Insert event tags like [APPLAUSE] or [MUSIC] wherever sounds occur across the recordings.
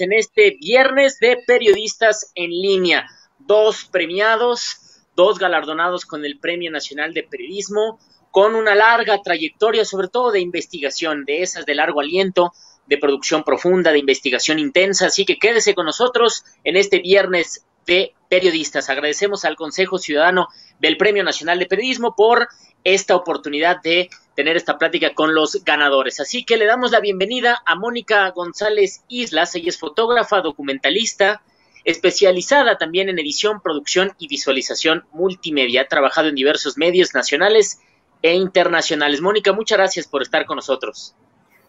en este viernes de periodistas en línea. Dos premiados, dos galardonados con el Premio Nacional de Periodismo, con una larga trayectoria, sobre todo de investigación, de esas de largo aliento, de producción profunda, de investigación intensa. Así que quédese con nosotros en este viernes de periodistas. Agradecemos al Consejo Ciudadano del Premio Nacional de Periodismo por esta oportunidad de tener esta plática con los ganadores. Así que le damos la bienvenida a Mónica González Islas. Ella es fotógrafa, documentalista, especializada también en edición, producción y visualización multimedia. Ha trabajado en diversos medios nacionales e internacionales. Mónica, muchas gracias por estar con nosotros.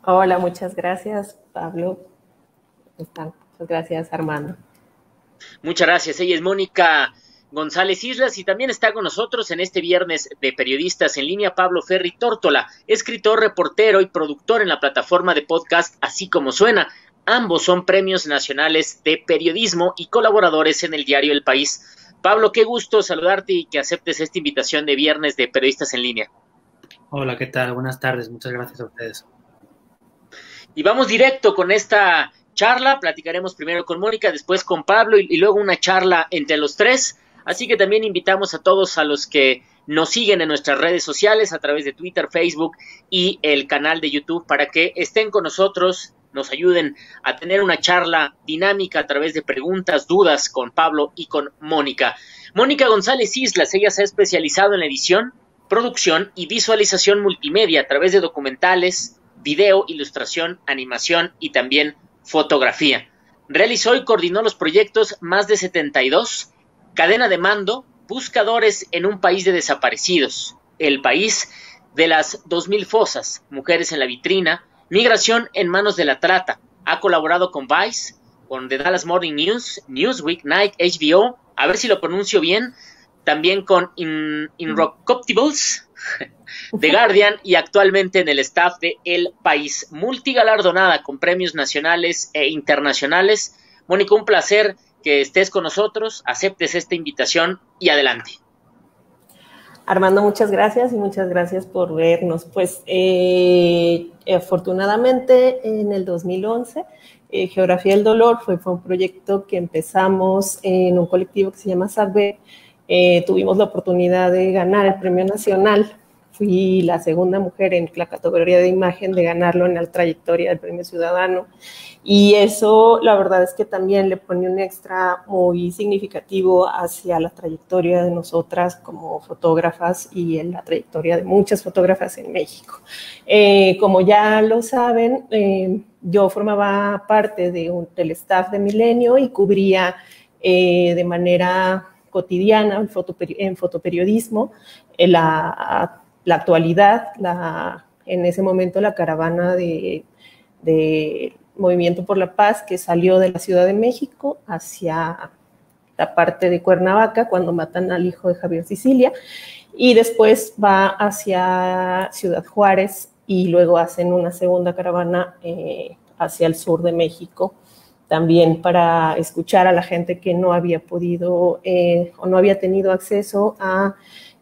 Hola, muchas gracias, Pablo. Muchas gracias, Armando. Muchas gracias. Ella es Mónica González Islas y también está con nosotros en este viernes de periodistas en línea Pablo Ferri Tórtola, escritor, reportero y productor en la plataforma de podcast Así como suena. Ambos son premios nacionales de periodismo y colaboradores en el diario El País. Pablo, qué gusto saludarte y que aceptes esta invitación de viernes de periodistas en línea. Hola, ¿qué tal? Buenas tardes, muchas gracias a ustedes. Y vamos directo con esta charla, platicaremos primero con Mónica, después con Pablo y, y luego una charla entre los tres Así que también invitamos a todos a los que nos siguen en nuestras redes sociales a través de Twitter, Facebook y el canal de YouTube para que estén con nosotros, nos ayuden a tener una charla dinámica a través de preguntas, dudas con Pablo y con Mónica. Mónica González Islas, ella se ha especializado en edición, producción y visualización multimedia a través de documentales, video, ilustración, animación y también fotografía. Realizó y coordinó los proyectos Más de 72 Cadena de mando, buscadores en un país de desaparecidos, el país de las 2.000 fosas, mujeres en la vitrina, migración en manos de la trata. Ha colaborado con Vice, con The Dallas Morning News, Newsweek, Nike, HBO, a ver si lo pronuncio bien, también con In, Inrocoptibles, [LAUGHS] The Guardian y actualmente en el staff de El País, multigalardonada con premios nacionales e internacionales. Mónica, un placer que estés con nosotros, aceptes esta invitación y adelante. Armando, muchas gracias y muchas gracias por vernos. Pues eh, afortunadamente en el 2011, eh, Geografía del Dolor fue, un proyecto que empezamos en un colectivo que se llama SADB. Eh, tuvimos la oportunidad de ganar el Premio Nacional fui la segunda mujer en la categoría de imagen de ganarlo en la trayectoria del Premio Ciudadano. Y eso, la verdad es que también le pone un extra muy significativo hacia la trayectoria de nosotras como fotógrafas y en la trayectoria de muchas fotógrafas en México. Eh, como ya lo saben, eh, yo formaba parte de un, del staff de Milenio y cubría eh, de manera cotidiana en, en fotoperiodismo la la actualidad, la, en ese momento la caravana de, Movimiento por la Paz que salió de la Ciudad de México hacia la parte de Cuernavaca cuando matan al hijo de Javier Sicilia y después va hacia Ciudad Juárez y luego hacen una segunda caravana eh, hacia el sur de México también para escuchar a la gente que no había podido eh, o no había tenido acceso a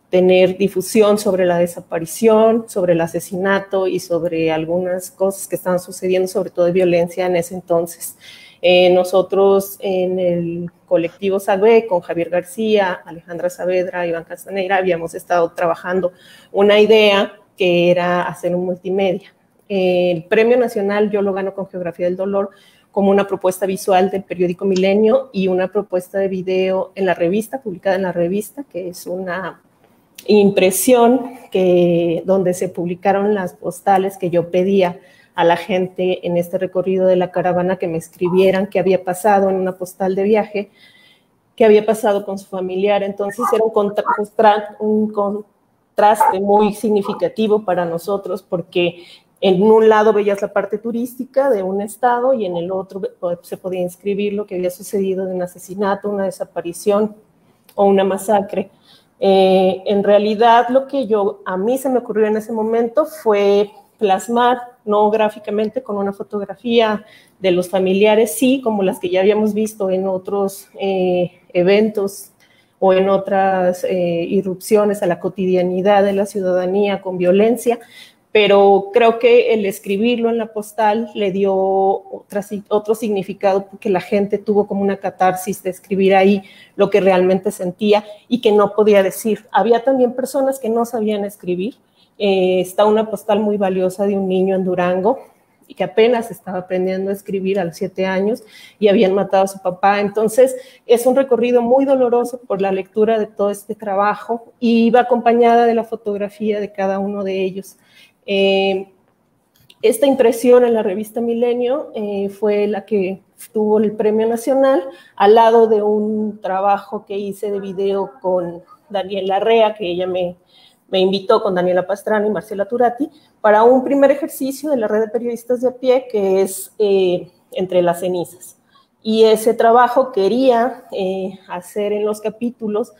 tener difusión sobre la desaparición, sobre el asesinato y sobre algunas cosas que están sucediendo, sobre todo de violencia en ese entonces. Eh, nosotros en el colectivo Salve, con Javier García, Alejandra Saavedra, Iván Castanera, habíamos estado trabajando una idea que era hacer un multimedia. el premio nacional yo lo gano con Geografía del Dolor como una propuesta visual del periódico Milenio y una propuesta de video en la revista, publicada en la revista, que es una impresión que, donde se publicaron las postales que yo pedía a la gente en este recorrido de la caravana que me escribieran qué había pasado en una postal de viaje, qué había pasado con su familiar. Entonces era un, un contraste muy significativo para nosotros porque en un lado veías la parte turística de un estado y en el otro se podía inscribir lo que había sucedido de un asesinato, una desaparición o una masacre. Eh, en realidad lo que yo a mí se me ocurrió en ese momento fue plasmar, no gráficamente con una fotografía de los familiares, sí, como las que ya habíamos visto en otros eh, eventos o en otras eh, irrupciones a la cotidianidad de la ciudadanía con violencia, pero creo que el escribirlo en la postal le dio otro significado porque la gente tuvo como una catarsis de escribir ahí lo que realmente sentía y que no podía decir. Había también personas que no sabían escribir. Eh, está una postal muy valiosa de un niño en Durango y que apenas estaba aprendiendo a escribir a los siete años y habían matado a su papá. Entonces, es un recorrido muy doloroso por la lectura de todo este trabajo y iba acompañada de la fotografía de cada uno de ellos. Eh, esta impresión en la revista Milenio eh, fue la que tuvo el premio nacional al lado de un trabajo que hice de video con Daniela Larrea, que ella me, me invitó con Daniela Pastrana y Marcela Turati para un primer ejercicio de la red de periodistas de a pie que es eh, Entre las cenizas. Y ese trabajo quería hacer en los capítulos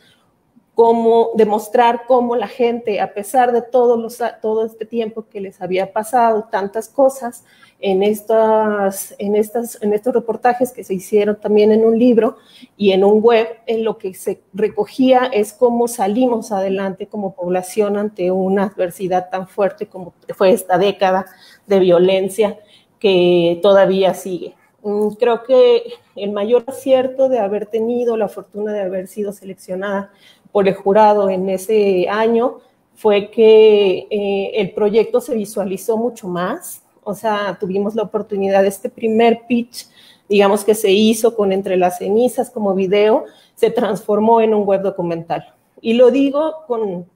cómo demostrar cómo la gente, a pesar de los, todo este tiempo que les había pasado, tantas cosas, en, estas, en, estas, en estos reportajes que se hicieron también en un libro y en un web, en lo que se recogía es cómo salimos adelante como población ante una adversidad tan fuerte como fue esta década de violencia que todavía sigue. Mm, creo que el mayor acierto de haber tenido la fortuna de haber sido seleccionada por el jurado en ese año fue que eh, el proyecto se visualizó mucho más, o sea, tuvimos la oportunidad de este primer pitch, digamos que se hizo con Entre las cenizas como video, se transformó en un web documental. Y lo digo con,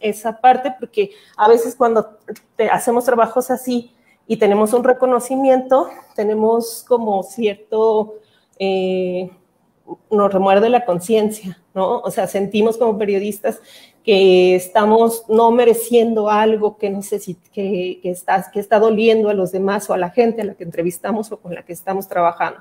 esa parte porque a veces cuando hacemos trabajos así y tenemos un reconocimiento, tenemos como cierto... Eh, nos remuerde la conciencia, ¿no? O sea, sentimos como periodistas que estamos no mereciendo algo que, que, que, está, que está doliendo a los demás o a la gente a la que entrevistamos o con la que estamos trabajando.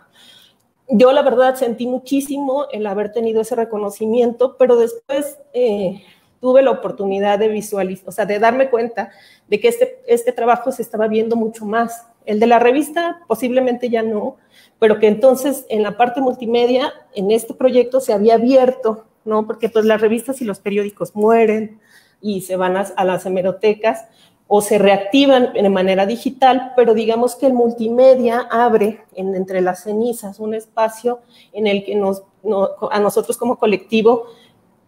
Yo la verdad sentí muchísimo el haber tenido ese reconocimiento, pero después eh, tuve la oportunidad de visualizar, o sea, de darme cuenta de que este, este trabajo se estaba viendo mucho más. El de la revista posiblemente ya no, pero que entonces en la parte multimedia, en este proyecto se había abierto, ¿no? Porque pues las revistas y los periódicos mueren y se van a, las hemerotecas o se reactivan de manera digital, pero digamos que el multimedia abre en, entre las cenizas un espacio en el que nos, a nosotros como colectivo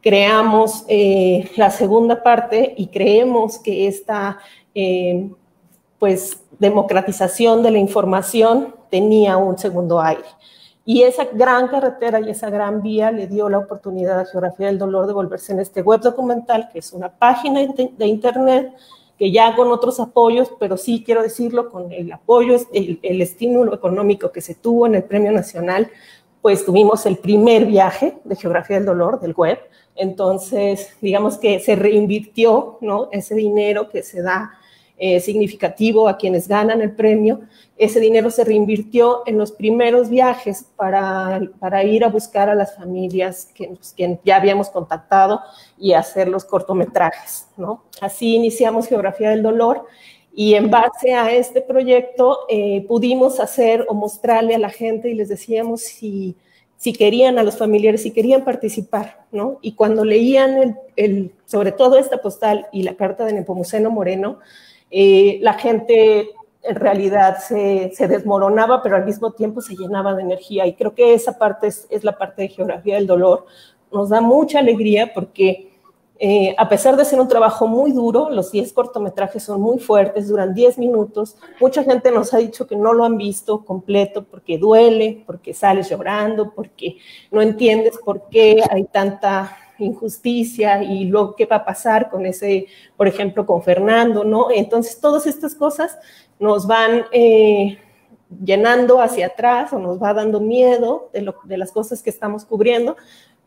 creamos eh, la segunda parte y creemos que esta eh, pues democratización de la información tenía un segundo aire. Y esa gran carretera y esa gran vía le dio la oportunidad a Geografía del Dolor de volverse en este web documental, que es una página de internet que ya con otros apoyos, pero sí quiero decirlo, con el apoyo, el, el estímulo económico que se tuvo en el Premio Nacional, pues tuvimos el primer viaje de Geografía del Dolor del web. Entonces, digamos que se reinvirtió ¿no? ese dinero que se da eh, significativo a quienes ganan el premio. Ese dinero se reinvirtió en los primeros viajes para, para ir a buscar a las familias que, pues, que, ya habíamos contactado y hacer los cortometrajes. ¿no? Así iniciamos Geografía del Dolor y en base a este proyecto eh, pudimos hacer o mostrarle a la gente y les decíamos si, si querían, a los familiares, si querían participar, ¿no? Y cuando leían el, el, sobre todo esta postal y la carta de Nepomuceno Moreno, eh, la gente en realidad se, desmoronaba, pero al mismo tiempo se llenaba de energía. Y creo que esa parte es, la parte de geografía del dolor. Nos da mucha alegría porque eh, a pesar de ser un trabajo muy duro, los 10 cortometrajes son muy fuertes, duran 10 minutos. Mucha gente nos ha dicho que no lo han visto completo porque duele, porque sales llorando, porque no entiendes por qué hay tanta injusticia y lo que va a pasar con ese, por ejemplo, con Fernando, ¿no? Entonces, todas estas cosas nos van eh, llenando hacia atrás o nos va dando miedo de, lo, de las cosas que estamos cubriendo,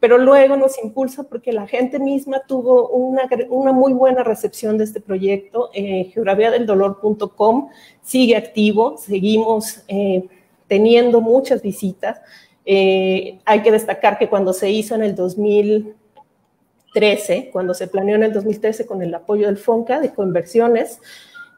pero luego nos impulsa porque la gente misma tuvo una, una muy buena recepción de este proyecto. Eh, geografiadeldolor.com sigue activo, seguimos eh, teniendo muchas visitas. Eh, hay que destacar que cuando se hizo en el 2000, 13, cuando se planeó en el 2013 con el apoyo del FONCA de conversiones,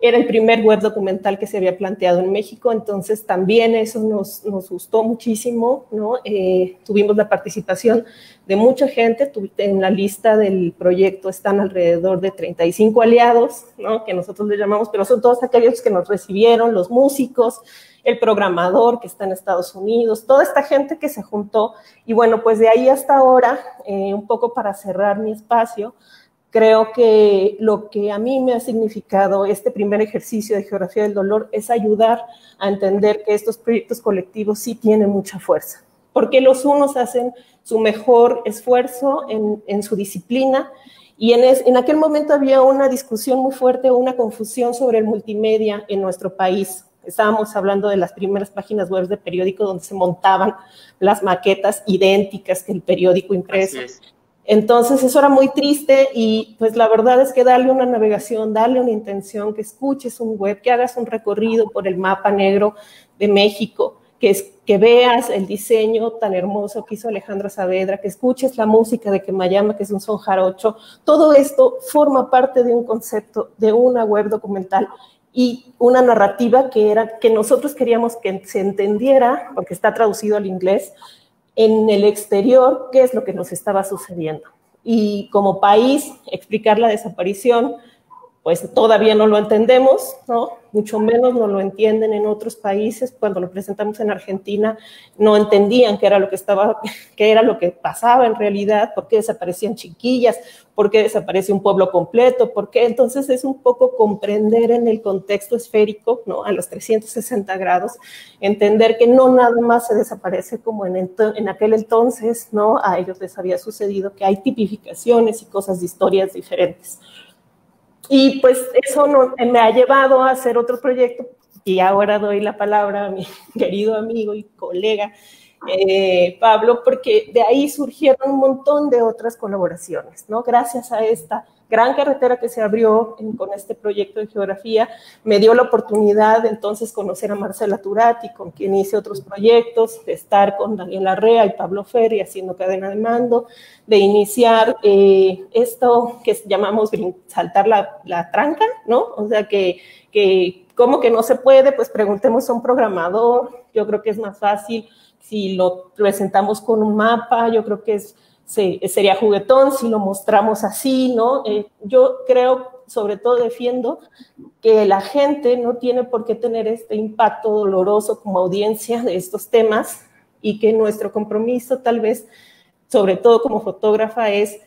era el primer web documental que se había planteado en México, entonces también eso nos, nos gustó muchísimo, ¿no? Eh, tuvimos la participación de mucha gente, en la lista del proyecto están alrededor de 35 aliados, ¿no? Que nosotros le llamamos, pero son todos aquellos que nos recibieron, los músicos, el programador que está en Estados Unidos, toda esta gente que se juntó. Y bueno, pues de ahí hasta ahora, eh, un poco para cerrar mi espacio, creo que lo que a mí me ha significado este primer ejercicio de geografía del dolor es ayudar a entender que estos proyectos colectivos sí tienen mucha fuerza, porque los unos hacen su mejor esfuerzo en, su disciplina y en, en, aquel momento había una discusión muy fuerte, una confusión sobre el multimedia en nuestro país. Estábamos hablando de las primeras páginas web de periódico donde se montaban las maquetas idénticas que el periódico impreso. Entonces eso era muy triste y pues la verdad es que darle una navegación, darle una intención, que escuches un web, que hagas un recorrido por el mapa negro de México, que, que veas el diseño tan hermoso que hizo Alejandra Saavedra, que escuches la música de Kemayama, que es un son jarocho, todo esto forma parte de un concepto, de una web documental y una narrativa que era que nosotros queríamos que se entendiera, porque está traducido al inglés, en el exterior qué es lo que nos estaba sucediendo. Y como país, explicar la desaparición, pues todavía no lo entendemos, ¿no? Mucho menos no lo entienden en otros países. Cuando lo presentamos en Argentina, no entendían qué era lo que estaba, [LAUGHS] qué era lo que pasaba en realidad, por qué desaparecían chiquillas, por qué desaparece un pueblo completo, por qué. Entonces es un poco comprender en el contexto esférico, ¿no? A los 360 grados, entender que no nada más se desaparece como en, en aquel entonces, ¿no? A ellos les había sucedido que hay tipificaciones y cosas de historias diferentes. Y pues eso me ha llevado a hacer otro proyecto y ahora doy la palabra a mi [LAUGHS] querido amigo y colega eh, Pablo, porque de ahí surgieron un montón de otras colaboraciones, ¿no? Gracias a esta gran carretera que se abrió con este proyecto de geografía, me dio la oportunidad de entonces conocer a Marcela Turati, con quien hice otros proyectos, de estar con Daniel Arrea y Pablo Ferri haciendo cadena de mando, de iniciar eh, esto que llamamos saltar la, la, tranca, ¿no? O sea, que, que como que no se puede, pues preguntemos a un programador, yo creo que es más fácil si lo presentamos con un mapa, yo creo que es sería juguetón si lo mostramos así, ¿no? Eh, yo creo, sobre todo defiendo, que la gente no tiene por qué tener este impacto doloroso como audiencia de estos temas y que nuestro compromiso tal vez, sobre todo como fotógrafa, es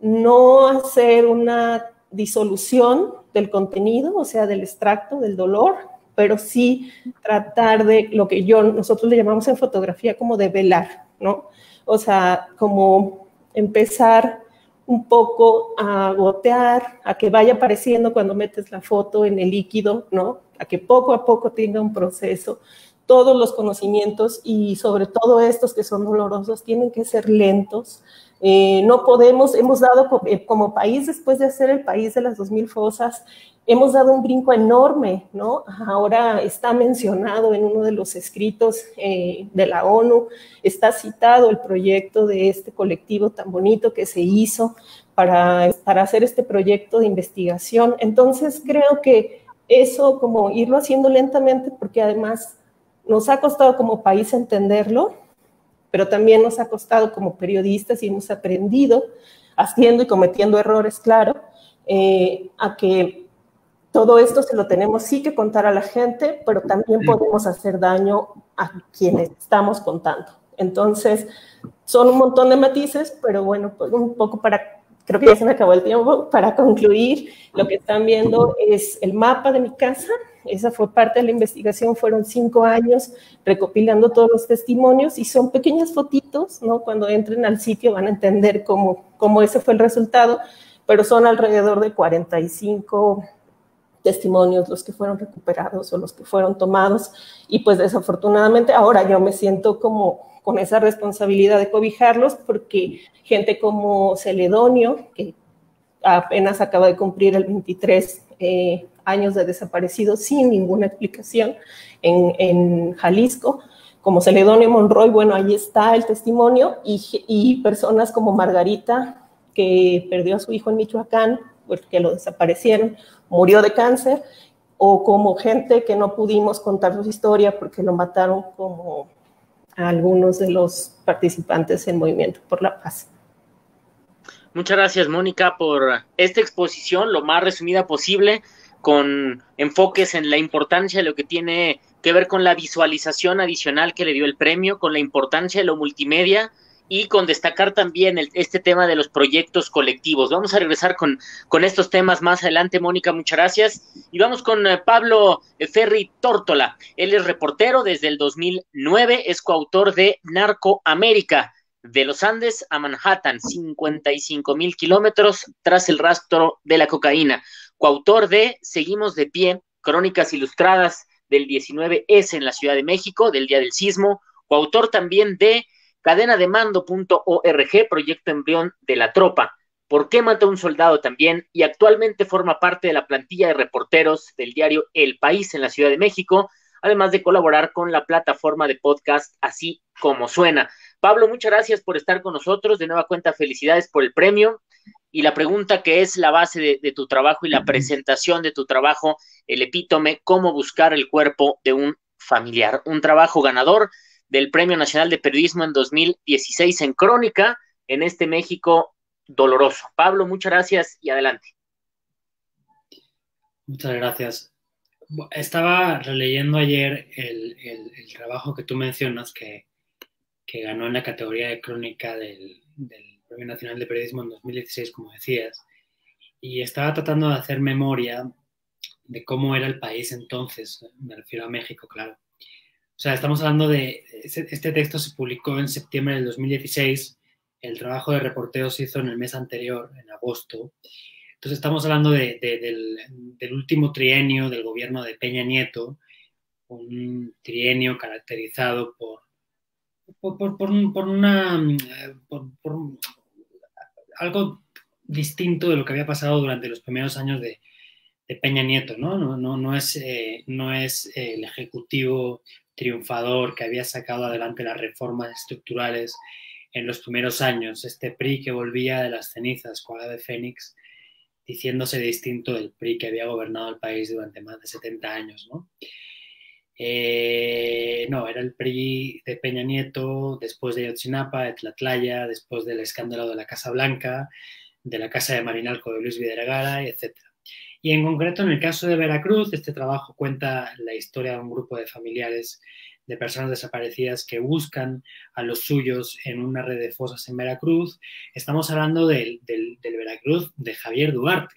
no hacer una disolución del contenido, o sea, del extracto, del dolor, pero sí tratar de lo que yo, nosotros le llamamos en fotografía como de velar, ¿no? O sea, como empezar un poco a gotear, a que vaya apareciendo cuando metes la foto en el líquido, ¿no? A que poco a poco tenga un proceso. Todos los conocimientos y sobre todo estos que son dolorosos tienen que ser lentos. Eh, no podemos, hemos dado eh, como país, después de ser el país de las 2.000 fosas, hemos dado un brinco enorme, ¿no? Ahora está mencionado en uno de los escritos eh, de la ONU, está citado el proyecto de este colectivo tan bonito que se hizo para, para hacer este proyecto de investigación. Entonces creo que eso, como irlo haciendo lentamente, porque además nos ha costado como país entenderlo, pero también nos ha costado como periodistas y hemos aprendido haciendo y cometiendo errores, claro, eh, a que todo esto se lo tenemos sí que contar a la gente, pero también podemos hacer daño a quienes estamos contando. Entonces, son un montón de matices, pero bueno, pues un poco para, creo que ya se me acabó el tiempo, para concluir, lo que están viendo es el mapa de mi casa, esa fue parte de la investigación, fueron cinco años recopilando todos los testimonios y son pequeñas fotitos, ¿no? Cuando entren al sitio van a entender cómo, cómo ese fue el resultado, pero son alrededor de 45 testimonios los que fueron recuperados o los que fueron tomados. Y pues desafortunadamente ahora yo me siento como con esa responsabilidad de cobijarlos porque gente como Celedonio, que apenas acaba de cumplir el 23 eh, años de desaparecido sin ninguna explicación en, en, Jalisco, como Celedonio Monroy, bueno, ahí está el testimonio, y, y personas como Margarita, que perdió a su hijo en Michoacán, porque lo desaparecieron, murió de cáncer o como gente que no pudimos contar su historia porque lo mataron como a algunos de los participantes en Movimiento por la Paz. Muchas gracias, Mónica, por esta exposición, lo más resumida posible, con enfoques en la importancia de lo que tiene que ver con la visualización adicional que le dio el premio, con la importancia de lo multimedia y con destacar también este tema de los proyectos colectivos. Vamos a regresar con, con estos temas más adelante, Mónica, muchas gracias. Y vamos con eh, Pablo Ferri Tórtola. Él es reportero desde el 2009, es coautor de Narco América, de los Andes a Manhattan, 55 mil kilómetros tras el rastro de la cocaína. Coautor de Seguimos de pie, Crónicas Ilustradas del 19S en la Ciudad de México, del Día del Sismo. Coautor también de cadenademando.org, proyecto embrión de la tropa. ¿Por qué mató a un soldado también? Y actualmente forma parte de la plantilla de reporteros del diario El País en la Ciudad de México, además de colaborar con la plataforma de podcast Así como suena. Pablo, muchas gracias por estar con nosotros. De nueva cuenta, felicidades por el premio. Y la pregunta que es la base de, de tu trabajo y la presentación de tu trabajo, el epítome, cómo buscar el cuerpo de un familiar. Un trabajo ganador del Premio Nacional de Periodismo en 2016 en Crónica, en este México doloroso. Pablo, muchas gracias y adelante. Muchas gracias. Estaba releyendo ayer el, trabajo que tú mencionas que, ganó en la categoría de crónica del, del, Premio Nacional de Periodismo en 2016, como decías, y estaba tratando de hacer memoria de cómo era el país entonces, me refiero a México, claro, o sea, estamos hablando de, este texto se publicó en septiembre del 2016, el trabajo de reporteo se hizo en el mes anterior, en agosto. Entonces estamos hablando de, del, último trienio del gobierno de Peña Nieto, un trienio caracterizado por, por, por, una, por, algo distinto de lo que había pasado durante los primeros años de, Peña Nieto, ¿no? No, no, no es, eh, no es el Ejecutivo triunfador que había sacado adelante las reformas estructurales en los primeros años, este PRI que volvía de las cenizas, cual de Fénix, diciéndose distinto del PRI que había gobernado el país durante más de 70 años, ¿no? Eh, no, era el PRI de Peña Nieto, después de Yotzinapa, de Tlatlaya, después del escándalo de la Casa Blanca, de la Casa de Marinalco de Luis Videregara, etc. Y en concreto, en el caso de Veracruz, este trabajo cuenta la historia de un grupo de familiares de personas desaparecidas que buscan a los suyos en una red de fosas en Veracruz. Estamos hablando del, Veracruz de Javier Duarte,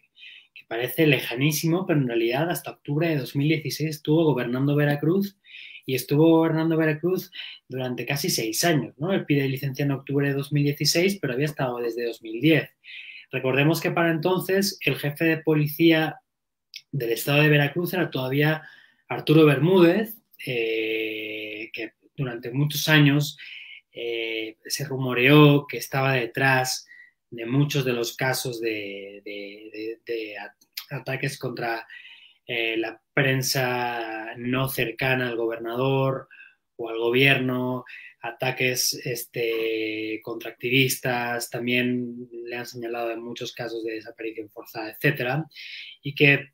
parece lejanísimo, pero en realidad hasta octubre de 2016 estuvo gobernando Veracruz y estuvo gobernando Veracruz durante casi seis años. ¿no? Él pide licencia en octubre de 2016, pero había estado desde 2010. Recordemos que para entonces el jefe de policía del estado de Veracruz era todavía Arturo Bermúdez, eh, que durante muchos años eh, se rumoreó que estaba detrás de muchos de los casos de, ataques contra eh, la prensa no cercana al gobernador o al gobierno, ataques este, contra activistas, también le han señalado en muchos casos de desaparición forzada, etcétera, y que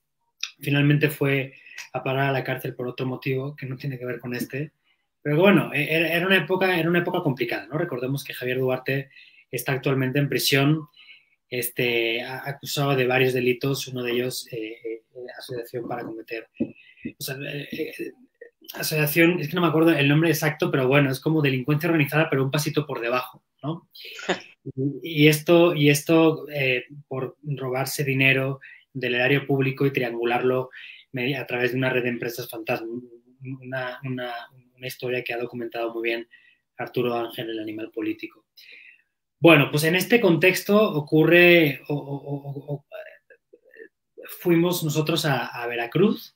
finalmente fue a parar a la cárcel por otro motivo que no tiene que ver con este. Pero bueno, e-, era una época, era una época complicada, ¿no? Recordemos que Javier Duarte está actualmente en prisión, este, acusado de varios delitos, uno de ellos eh, eh, asociación para cometer, o sea, eh, asociación, es que no me acuerdo el nombre exacto, pero bueno, es como delincuencia organizada, pero un pasito por debajo, ¿no? [LAUGHS] Y esto, y esto eh, por robarse dinero del erario público y triangularlo a través de una red de empresas fantasma. Una, una, una historia que ha documentado muy bien Arturo Ángel, el animal político. Bueno, pues en este contexto ocurre, fuimos nosotros a, a Veracruz,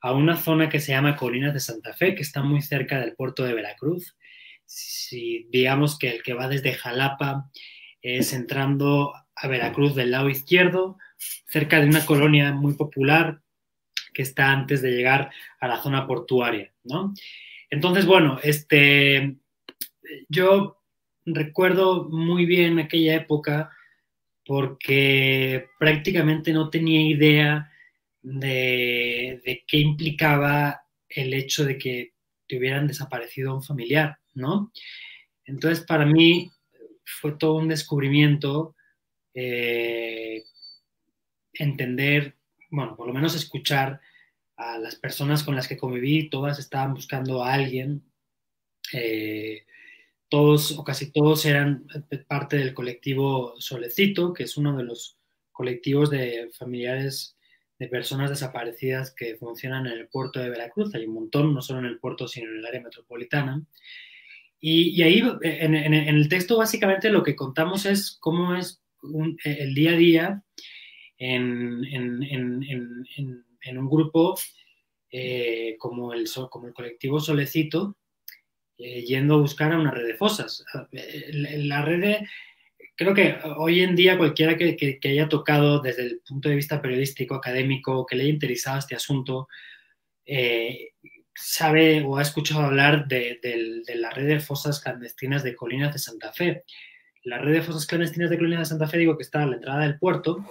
a una zona que se llama Colinas de Santa Fe, que está muy cerca del puerto de Veracruz. Si digamos que el que va desde Jalapa es entrando a Veracruz del lado izquierdo, cerca de una colonia muy popular que está antes de llegar a la zona portuaria, ¿no? Entonces, bueno, este, yo recuerdo muy bien aquella época porque prácticamente no tenía idea de, qué implicaba el hecho de que te hubieran desaparecido un familiar, ¿no? Entonces, para mí fue todo un descubrimiento eh, entender, bueno, por lo menos escuchar a las personas con las que conviví, todas estaban buscando a alguien, eh, todos o casi todos eran parte del colectivo Solecito, que es uno de los colectivos de familiares de personas desaparecidas que funcionan en el puerto de Veracruz. Hay un montón, no solo en el puerto, sino en el área metropolitana. Y, ahí, en, el texto, básicamente lo que contamos es cómo es el día a día en, un grupo eh, como el colectivo Solecito, eh, yendo a buscar a una red de fosas. La red de creo que hoy en día cualquiera que, haya tocado desde el punto de vista periodístico, académico, que le haya interesado este asunto, eh, sabe o ha escuchado hablar de, la red de fosas clandestinas de Colinas de Santa Fe. La red de fosas clandestinas de Colinas de Santa Fe, digo que está a la entrada del puerto,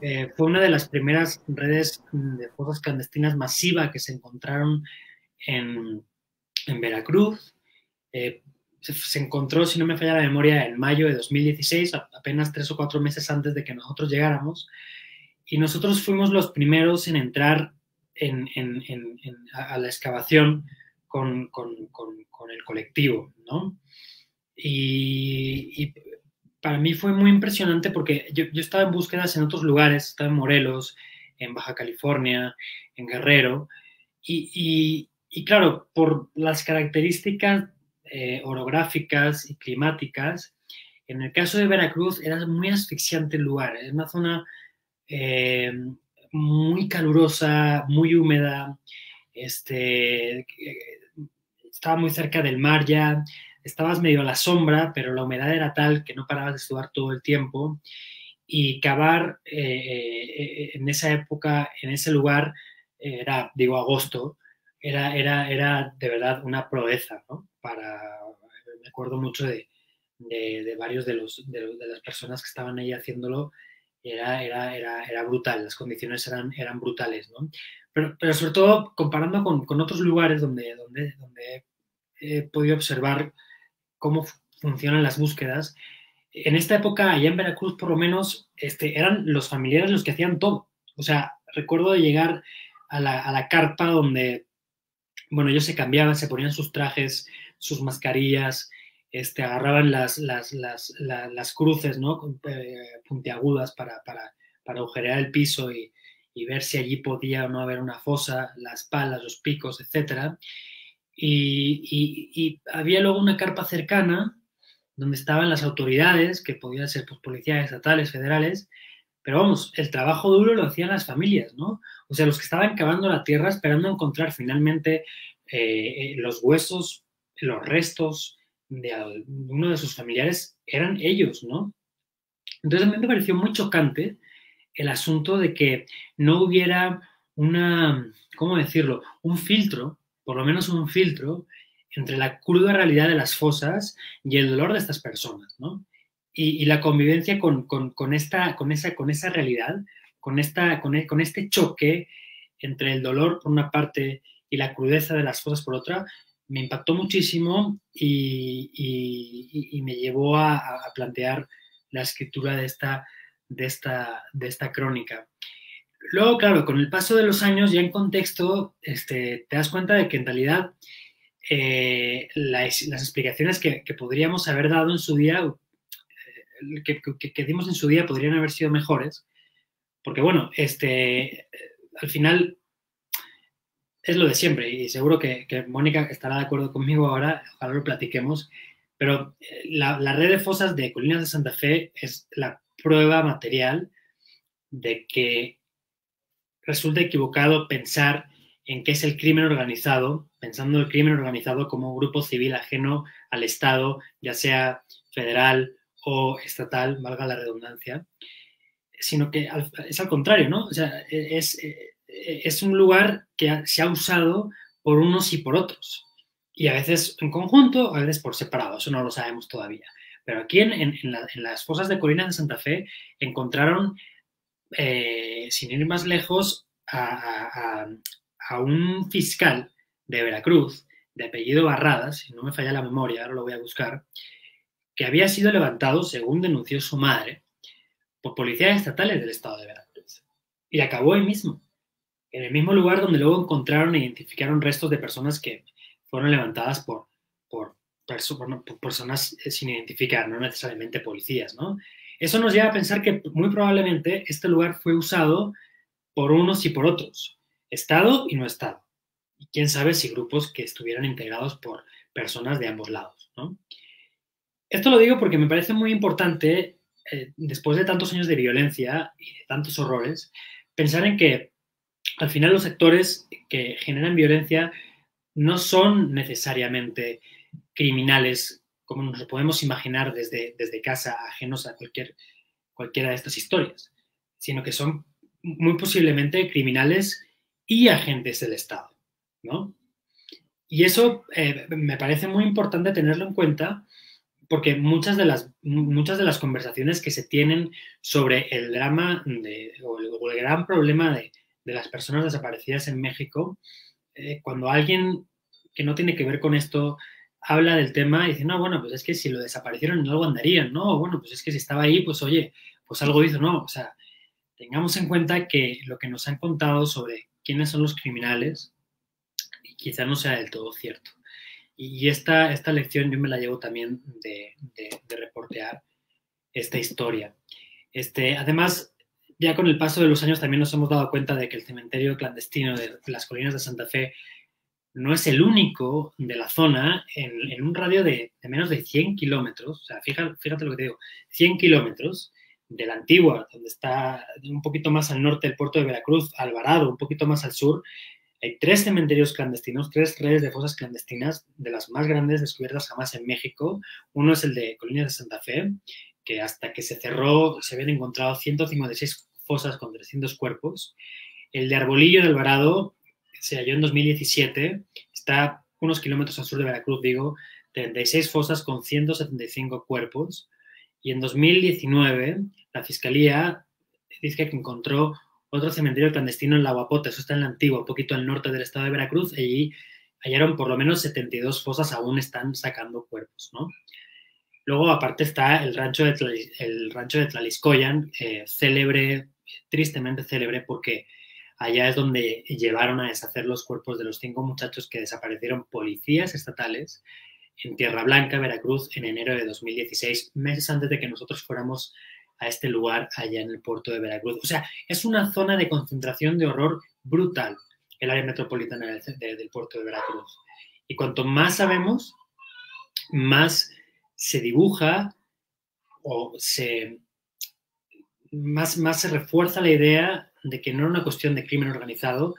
eh, fue una de las primeras redes de fosas clandestinas masiva que se encontraron en, Veracruz. Eh, se, encontró, si no me falla la memoria, en mayo de 2016, apenas tres o cuatro meses antes de que nosotros llegáramos. Y nosotros fuimos los primeros en entrar en, a, la excavación con, el colectivo, ¿no? Y, para mí fue muy impresionante porque yo, estaba en búsquedas en otros lugares, estaba en Morelos, en Baja California, en Guerrero, y claro, por las características eh, orográficas y climáticas. En el caso de Veracruz era muy asfixiante el lugar, es una zona eh, muy calurosa, muy húmeda, este, estaba muy cerca del mar ya, estabas medio a la sombra, pero la humedad era tal que no parabas de sudar todo el tiempo. Y cavar eh, en esa época, en ese lugar, era, digo, agosto, era, era, era de verdad una proeza, ¿no? para, me acuerdo mucho de, de, varios de, los, de, las personas que estaban ahí haciéndolo, era, era, era, era brutal, las condiciones eran, eran brutales, ¿no? Pero, pero sobre todo comparando con, con, otros lugares donde, donde, donde he podido observar cómo funcionan las búsquedas, en esta época, allá en Veracruz, por lo menos, este, eran los familiares los que hacían todo. O sea, recuerdo de llegar a la, a la carpa donde, bueno, ellos se cambiaban, se ponían sus trajes, sus mascarillas, este, agarraban las, las, las, las cruces ¿no? Eh, puntiagudas para, para, para, agujerear el piso y, y, ver si allí podía o no haber una fosa, las palas, los picos, etc. Y, y, había luego una carpa cercana donde estaban las autoridades, que podían ser pues, policías estatales, federales, pero vamos, el trabajo duro lo hacían las familias, ¿no? O sea, los que estaban cavando la tierra esperando encontrar finalmente eh, eh, los huesos los restos de uno de sus familiares eran ellos, ¿no? Entonces a mí me pareció muy chocante el asunto de que no hubiera una, ¿cómo decirlo? Un filtro, por lo menos un filtro, entre la cruda realidad de las fosas y el dolor de estas personas, ¿no? Y, la convivencia con, esta, con, esa, con esa realidad, con, esta, con, con este choque entre el dolor por una parte y la crudeza de las fosas por otra, me impactó muchísimo y, me llevó a, plantear la escritura de esta, de, esta, de esta crónica. Luego, claro, con el paso de los años, ya en contexto, este, te das cuenta de que en realidad eh, las, explicaciones que, podríamos haber dado en su día, eh, que, dimos en su día, podrían haber sido mejores, porque bueno, este, al final es lo de siempre y seguro que, Mónica estará de acuerdo conmigo ahora, ojalá lo platiquemos, pero eh, la, red de fosas de Colinas de Santa Fe es la prueba material de que resulta equivocado pensar en qué es el crimen organizado, pensando el crimen organizado como un grupo civil ajeno al Estado, ya sea federal o estatal, valga la redundancia, sino que es al contrario, ¿no? Sea, es, eh, eh, es un lugar que se ha usado por unos y por otros. Y a veces en conjunto, a veces por separado, eso no lo sabemos todavía. Pero aquí en, las fosas de Colinas de Santa Fe encontraron, eh, sin ir más lejos, a, un fiscal de Veracruz, de apellido Barradas, si no me falla la memoria, ahora lo voy a buscar, que había sido levantado, según denunció su madre, por policías estatales del estado de Veracruz. Y acabó ahí mismo, en el mismo lugar donde luego encontraron e identificaron restos de personas que fueron levantadas por, por, personas sin identificar, no necesariamente policías, ¿no? Eso nos lleva a pensar que muy probablemente este lugar fue usado por unos y por otros, Estado y no Estado. Y quién sabe si grupos que estuvieran integrados por personas de ambos lados. ¿no? Esto lo digo porque me parece muy importante, eh, después de tantos años de violencia y de tantos horrores, pensar en que al final los sectores que generan violencia no son necesariamente criminales como nos podemos imaginar desde, desde casa, ajenos a cualquier, cualquiera de estas historias, sino que son muy posiblemente criminales y agentes del Estado, ¿no? Y eso eh, me parece muy importante tenerlo en cuenta porque muchas de las, muchas de las conversaciones que se tienen sobre el drama de, o, el, gran problema de, de, las personas desaparecidas en México, eh, cuando alguien que no tiene que ver con esto habla del tema y dice, no, bueno, pues es que si lo desaparecieron algo andarían, ¿no? Bueno, pues es que si estaba ahí, pues oye, pues algo hizo, ¿no? O sea, tengamos en cuenta que lo que nos han contado sobre quiénes son los criminales quizá no sea del todo cierto. Y esta, esta lección yo me la llevo también de, de, reportear esta historia. Este, además, ya con el paso de los años también nos hemos dado cuenta de que el cementerio clandestino de las colinas de Santa Fe no es el único de la zona en, un radio de, menos de 100 kilómetros, o sea, fíjate, fíjate, lo que te digo, 100 kilómetros de la antigua, donde está un poquito más al norte el puerto de Veracruz, Alvarado, un poquito más al sur, hay tres cementerios clandestinos, tres redes de fosas clandestinas, de las más grandes descubiertas jamás en México. Uno es el de Colinas de Santa Fe, que hasta que se cerró se habían encontrado 156 fosas con 300 cuerpos. El de Arbolillo de Alvarado se halló en 2017, está unos kilómetros al sur de Veracruz, digo, 36 fosas con 175 cuerpos. Y en 2019, la Fiscalía dice que encontró otro cementerio clandestino en La Guapota, eso está en la antigua, un poquito al norte del estado de Veracruz, allí hallaron por lo menos 72 fosas, aún están sacando cuerpos, ¿no? Luego, aparte, está el rancho de, el rancho de Tlaliscoyan, eh, célebre, tristemente célebre, porque Allá es donde llevaron a deshacer los cuerpos de los cinco muchachos que desaparecieron policías estatales en Tierra Blanca, Veracruz, en enero de 2016, meses antes de que nosotros fuéramos a este lugar allá en el puerto de Veracruz. O sea, es una zona de concentración de horror brutal, el área metropolitana del, puerto de Veracruz. Y cuanto más sabemos, más se dibuja o se más, más se refuerza la idea de que no era una cuestión de crimen organizado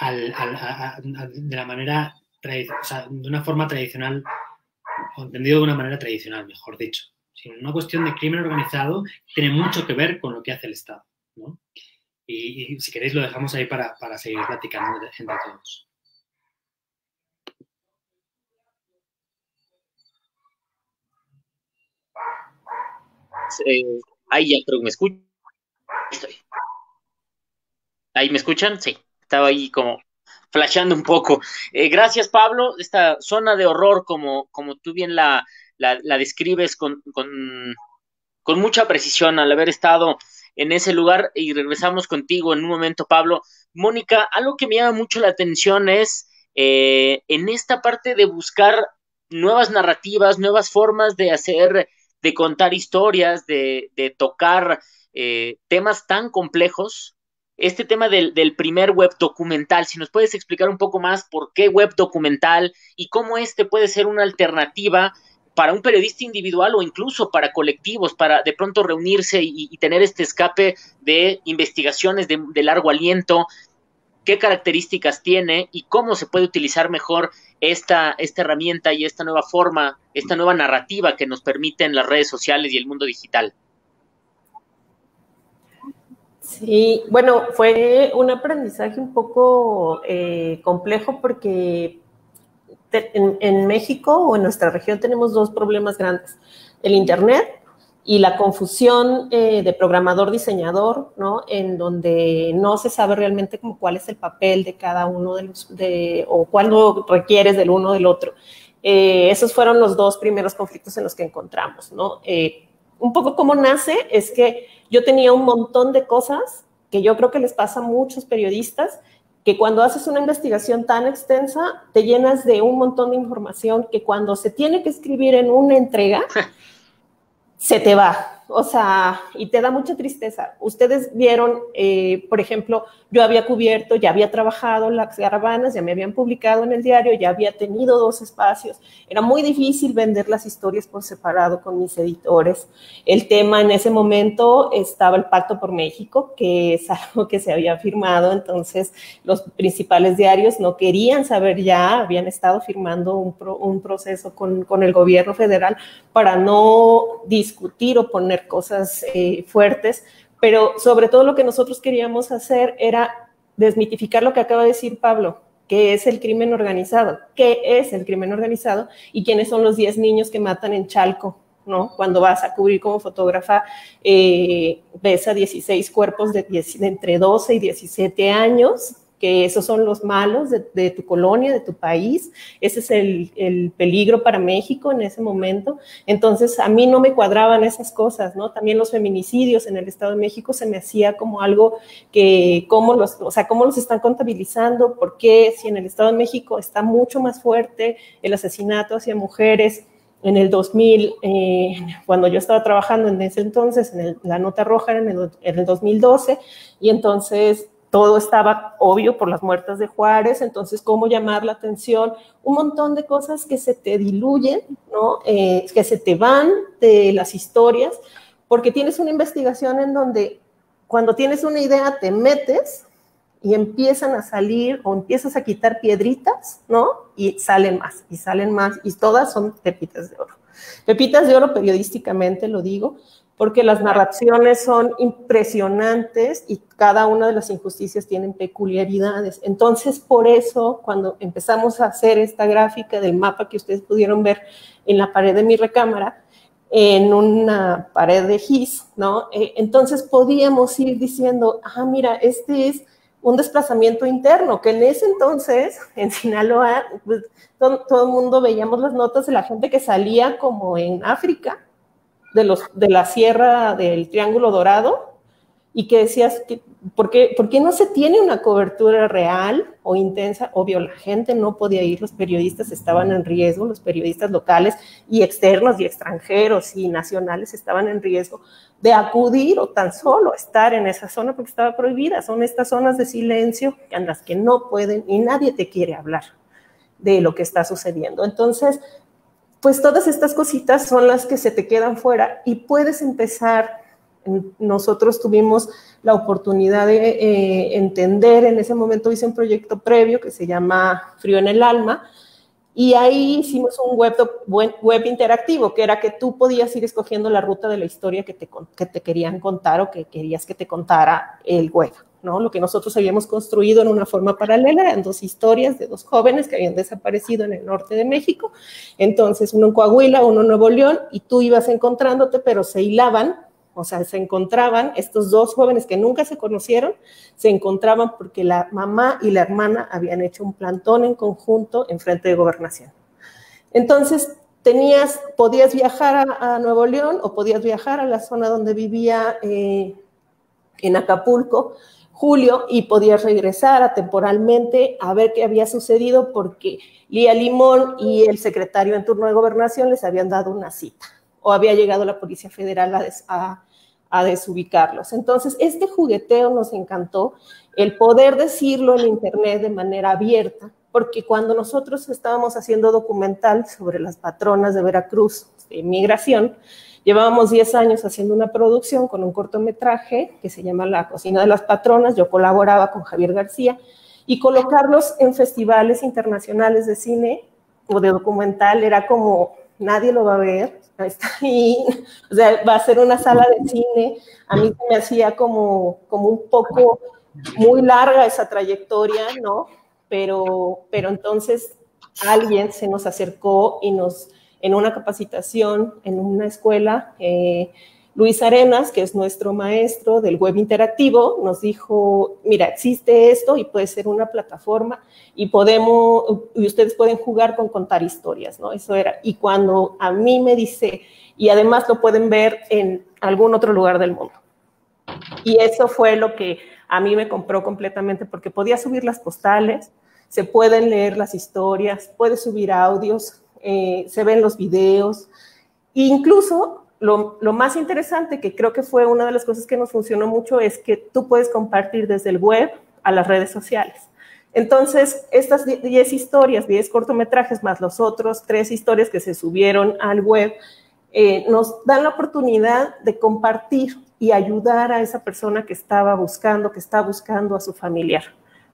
de la manera, o de una forma tradicional, entendido de una manera tradicional, mejor dicho, sino una cuestión de crimen organizado tiene mucho que ver con lo que hace el Estado. Y, si queréis lo dejamos ahí para, para seguir platicando entre todos. ahí ya creo que me escucho. ¿Ahí me escuchan? Sí, estaba ahí como flasheando un poco. Eh, gracias, Pablo. Esta zona de horror, como, como tú bien la, la, describes con, con, con, mucha precisión al haber estado en ese lugar y regresamos contigo en un momento, Pablo. Mónica, algo que me llama mucho la atención es eh, en esta parte de buscar nuevas narrativas, nuevas formas de hacer, de contar historias, de, de tocar eh, temas tan complejos este tema del, primer web documental, si nos puedes explicar un poco más por qué web documental y cómo este puede ser una alternativa para un periodista individual o incluso para colectivos, para de pronto reunirse y, tener este escape de investigaciones de, largo aliento, qué características tiene y cómo se puede utilizar mejor esta, esta herramienta y esta nueva forma, esta nueva narrativa que nos permiten las redes sociales y el mundo digital. Sí, bueno, fue un aprendizaje un poco eh, complejo porque en, México o en nuestra región tenemos dos problemas grandes. El Internet y la confusión eh, de programador-diseñador, ¿no? En donde no se sabe realmente como cuál es el papel de cada uno de los, de, o cuál requieres del uno del otro. Eh, esos fueron los dos primeros conflictos en los que encontramos, ¿no? Eh, un poco cómo nace es que yo tenía un montón de cosas que yo creo que les pasa a muchos periodistas, que cuando haces una investigación tan extensa, te llenas de un montón de información que cuando se tiene que escribir en una entrega, [LAUGHS] se te va o sea, y te da mucha tristeza. Ustedes vieron, eh, por ejemplo, yo había cubierto, ya había trabajado las caravanas, ya me habían publicado en el diario, ya había tenido dos espacios. Era muy difícil vender las historias por separado con mis editores. El tema en ese momento estaba el Pacto por México, que es [LAUGHS] algo que se había firmado, entonces los principales diarios no querían saber ya, habían estado firmando un, un proceso con, con el gobierno federal para no discutir o cosas eh, fuertes, pero sobre todo lo que nosotros queríamos hacer era desmitificar lo que acaba de decir Pablo, que es el crimen organizado, qué es el crimen organizado y quiénes son los 10 niños que matan en Chalco, ¿no? Cuando vas a cubrir como fotógrafa, eh, ves a 16 cuerpos de, de, entre 12 y 17 años esos son los malos de, tu colonia, de tu país. Ese es el, peligro para México en ese momento. Entonces, a mí no me cuadraban esas cosas, ¿no? También los feminicidios en el Estado de México se me hacía como algo que, ¿cómo los, o sea, cómo los están contabilizando? ¿Por qué? Si en el Estado de México está mucho más fuerte el asesinato hacia mujeres, en el 2000, eh, cuando yo estaba trabajando en ese entonces, en la nota roja en el, en el 2012, y entonces todo estaba obvio por las muertas de Juárez, entonces cómo llamar la atención, un montón de cosas que se te diluyen, ¿no? Eh, que se te van de las historias, porque tienes una investigación en donde cuando tienes una idea te metes y empiezan a salir o empiezas a quitar piedritas, ¿no? Y salen más, y salen más, y todas son pepitas de oro. Pepitas de oro periodísticamente, lo digo, porque las narraciones son impresionantes y cada una de las injusticias tienen peculiaridades. Entonces, por eso, cuando empezamos a hacer esta gráfica del mapa que ustedes pudieron ver en la pared de mi recámara, en una pared de GIS, ¿no? Eh, entonces podíamos ir diciendo, ah, mira, este es un desplazamiento interno, que en ese entonces, [LAUGHS] en Sinaloa, pues, todo, todo el mundo veíamos las notas de la gente que salía como en África, de, los, de la sierra del Triángulo Dorado y que decías, que, ¿por, qué, ¿por qué no se tiene una cobertura real o intensa? Obvio, la gente no podía ir, los periodistas estaban en riesgo, los periodistas locales y externos y extranjeros y nacionales estaban en riesgo de acudir o tan solo estar en esa zona porque estaba prohibida. Son estas zonas de silencio en las que no pueden y nadie te quiere hablar de lo que está sucediendo. Entonces, pues todas estas cositas son las que se te quedan fuera y puedes empezar. Nosotros tuvimos la oportunidad de eh, entender, en ese momento hice un proyecto previo que se llama Frío en el Alma, y ahí hicimos un web, web interactivo, que era que tú podías ir escogiendo la ruta de la historia que te, que te querían contar o que querías que te contara el web. Lo que nosotros habíamos construido en una forma paralela eran dos historias de dos jóvenes que habían desaparecido en el norte de México. Entonces, uno en Coahuila, uno en Nuevo León, y tú ibas encontrándote, pero se hilaban, o sea, se encontraban estos dos jóvenes que nunca se conocieron, se encontraban porque la mamá y la hermana habían hecho un plantón en conjunto en frente de gobernación. Entonces, tenías, podías viajar a, Nuevo León o podías viajar a la zona donde vivía eh, en Acapulco, julio y podías regresar a temporalmente a ver qué había sucedido porque Lía Limón y el secretario en turno de gobernación les habían dado una cita o había llegado la Policía Federal a, a, desubicarlos. Entonces, este jugueteo nos encantó, el poder decirlo en Internet de manera abierta, porque cuando nosotros estábamos haciendo documental sobre las patronas de Veracruz de inmigración, Llevábamos 10 años haciendo una producción con un cortometraje que se llama La cocina de las patronas. Yo colaboraba con Javier García y colocarlos en festivales internacionales de cine o de documental era como nadie lo va a ver, está [LAUGHS] ahí, o sea, va a ser una sala de cine. A mí me hacía como, como un poco muy larga esa trayectoria, ¿no? Pero, pero entonces alguien se nos acercó y nos en una capacitación en una escuela. Eh, Luis Arenas, que es nuestro maestro del web interactivo, nos dijo, mira, existe esto y puede ser una plataforma y podemos, y ustedes pueden jugar con contar historias, ¿no? Eso era. Y cuando a mí me dice, y además lo pueden ver en algún otro lugar del mundo. Y eso fue lo que a mí me compró completamente porque podía subir las postales, se pueden leer las historias, puede subir audios, eh, se ven los videos. Incluso lo, más interesante, que creo que fue una de las cosas que nos funcionó mucho, es que tú puedes compartir desde el web a las redes sociales. Entonces, estas 10 historias, 10 cortometrajes, más los otros tres historias que se subieron al web, eh, nos dan la oportunidad de compartir y ayudar a esa persona que estaba buscando, que está buscando a su familiar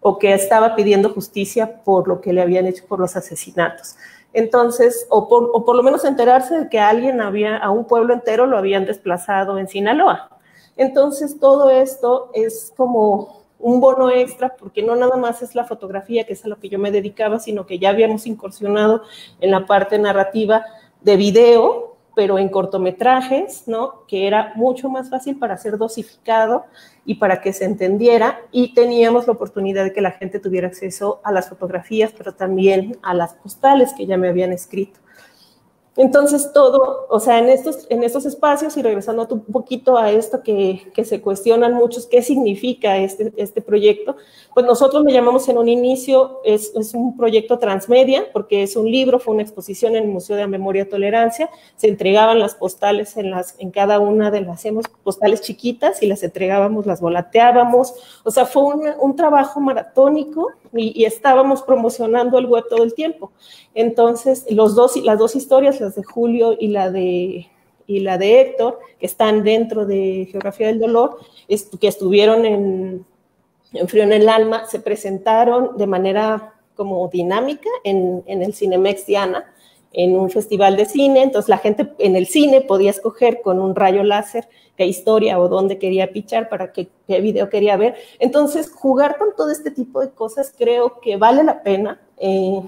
o que estaba pidiendo justicia por lo que le habían hecho por los asesinatos. Entonces, o por, lo menos enterarse de que alguien había, a un pueblo entero lo habían desplazado en Sinaloa. Entonces, todo esto es como un bono extra, porque no nada más es la fotografía, que es a lo que yo me dedicaba, sino que ya habíamos incursionado en la parte narrativa de video, pero en cortometrajes, ¿no? Que era mucho más fácil para ser dosificado y para que se entendiera y teníamos la oportunidad de que la gente tuviera acceso a las fotografías, pero también a las postales que ya me habían escrito. Entonces todo, o sea, en estos, en estos espacios y regresando un poquito a esto que, que se cuestionan muchos, ¿qué significa este, este proyecto? Pues nosotros le llamamos en un inicio, es, es, un proyecto transmedia, porque es un libro, fue una exposición en el Museo de la Memoria y Tolerancia, se entregaban las postales en, las, en cada una de las, hacemos postales chiquitas y las entregábamos, las volateábamos, o sea, fue un, un trabajo maratónico y, estábamos promocionando el web todo el tiempo. Entonces, los dos, las dos historias, de Julio y la de, y la de Héctor, que están dentro de Geografía del Dolor, que estuvieron en, en Frío en el Alma, se presentaron de manera como dinámica en, en el Cinemex Diana, en un festival de cine, entonces la gente en el cine podía escoger con un rayo láser qué historia o dónde quería pichar, para qué, qué video quería ver. Entonces, jugar con todo este tipo de cosas creo que vale la pena. Eh,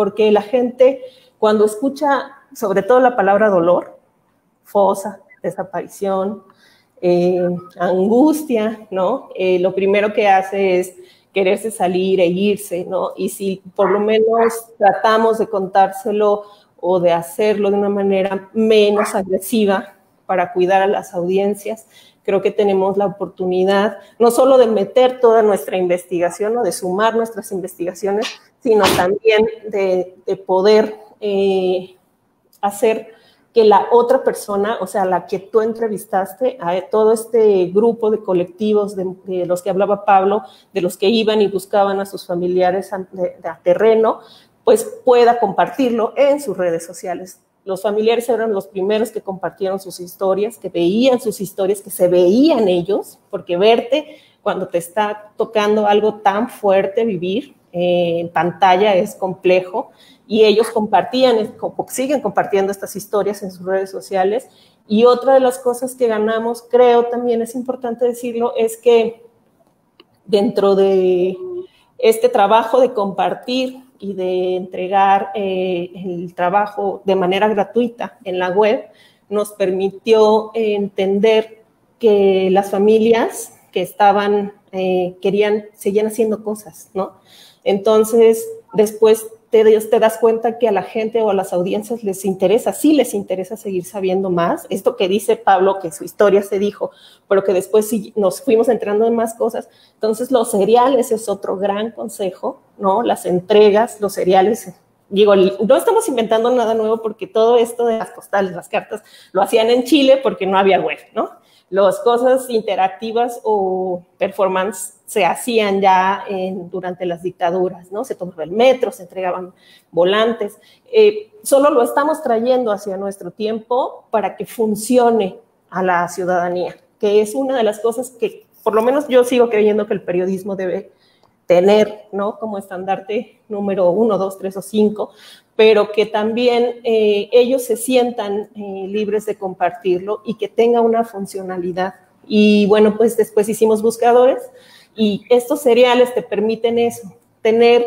porque la gente cuando escucha sobre todo la palabra dolor, fosa, desaparición, eh, angustia, ¿no? Eh, lo primero que hace es quererse salir e irse, ¿no? Y si por lo menos tratamos de contárselo o de hacerlo de una manera menos agresiva para cuidar a las audiencias, creo que tenemos la oportunidad no solo de meter toda nuestra investigación o de sumar nuestras investigaciones, sino también de, poder eh, hacer que la otra persona, o sea, la que tú entrevistaste, a todo este grupo de colectivos de, los que hablaba Pablo, de los que iban y buscaban a sus familiares a, terreno, pues pueda compartirlo en sus redes sociales. Los familiares eran los primeros que compartieron sus historias, que veían sus historias, que se veían ellos, porque verte cuando te está tocando algo tan fuerte vivir, en pantalla es complejo y ellos compartían, siguen compartiendo estas historias en sus redes sociales. Y otra de las cosas que ganamos, creo también es importante decirlo, es que dentro de este trabajo de compartir y de entregar eh, el trabajo de manera gratuita en la web, nos permitió entender que las familias que estaban, eh, querían, seguían haciendo cosas, ¿no? Entonces, después te, te das cuenta que a la gente o a las audiencias les interesa, sí les interesa seguir sabiendo más. Esto que dice Pablo, que su historia se dijo, pero que después sí nos fuimos entrando en más cosas. Entonces, los cereales es otro gran consejo, ¿no? Las entregas, los cereales digo, no estamos inventando nada nuevo porque todo esto de las postales, las cartas, lo hacían en Chile porque no había web, ¿no? Las cosas interactivas o performance se hacían ya durante las dictaduras, ¿no? Se tomaba el metro, se entregaban volantes. Eh, solo lo estamos trayendo hacia nuestro tiempo para que funcione a la ciudadanía, que es una de las cosas que, por lo menos yo sigo creyendo que el periodismo debe tener, ¿no? Como estandarte número uno, dos, tres o cinco, pero que también eh, ellos se sientan eh, libres de compartirlo y que tenga una funcionalidad. Y bueno, pues después hicimos buscadores y estos cereales te permiten eso, tener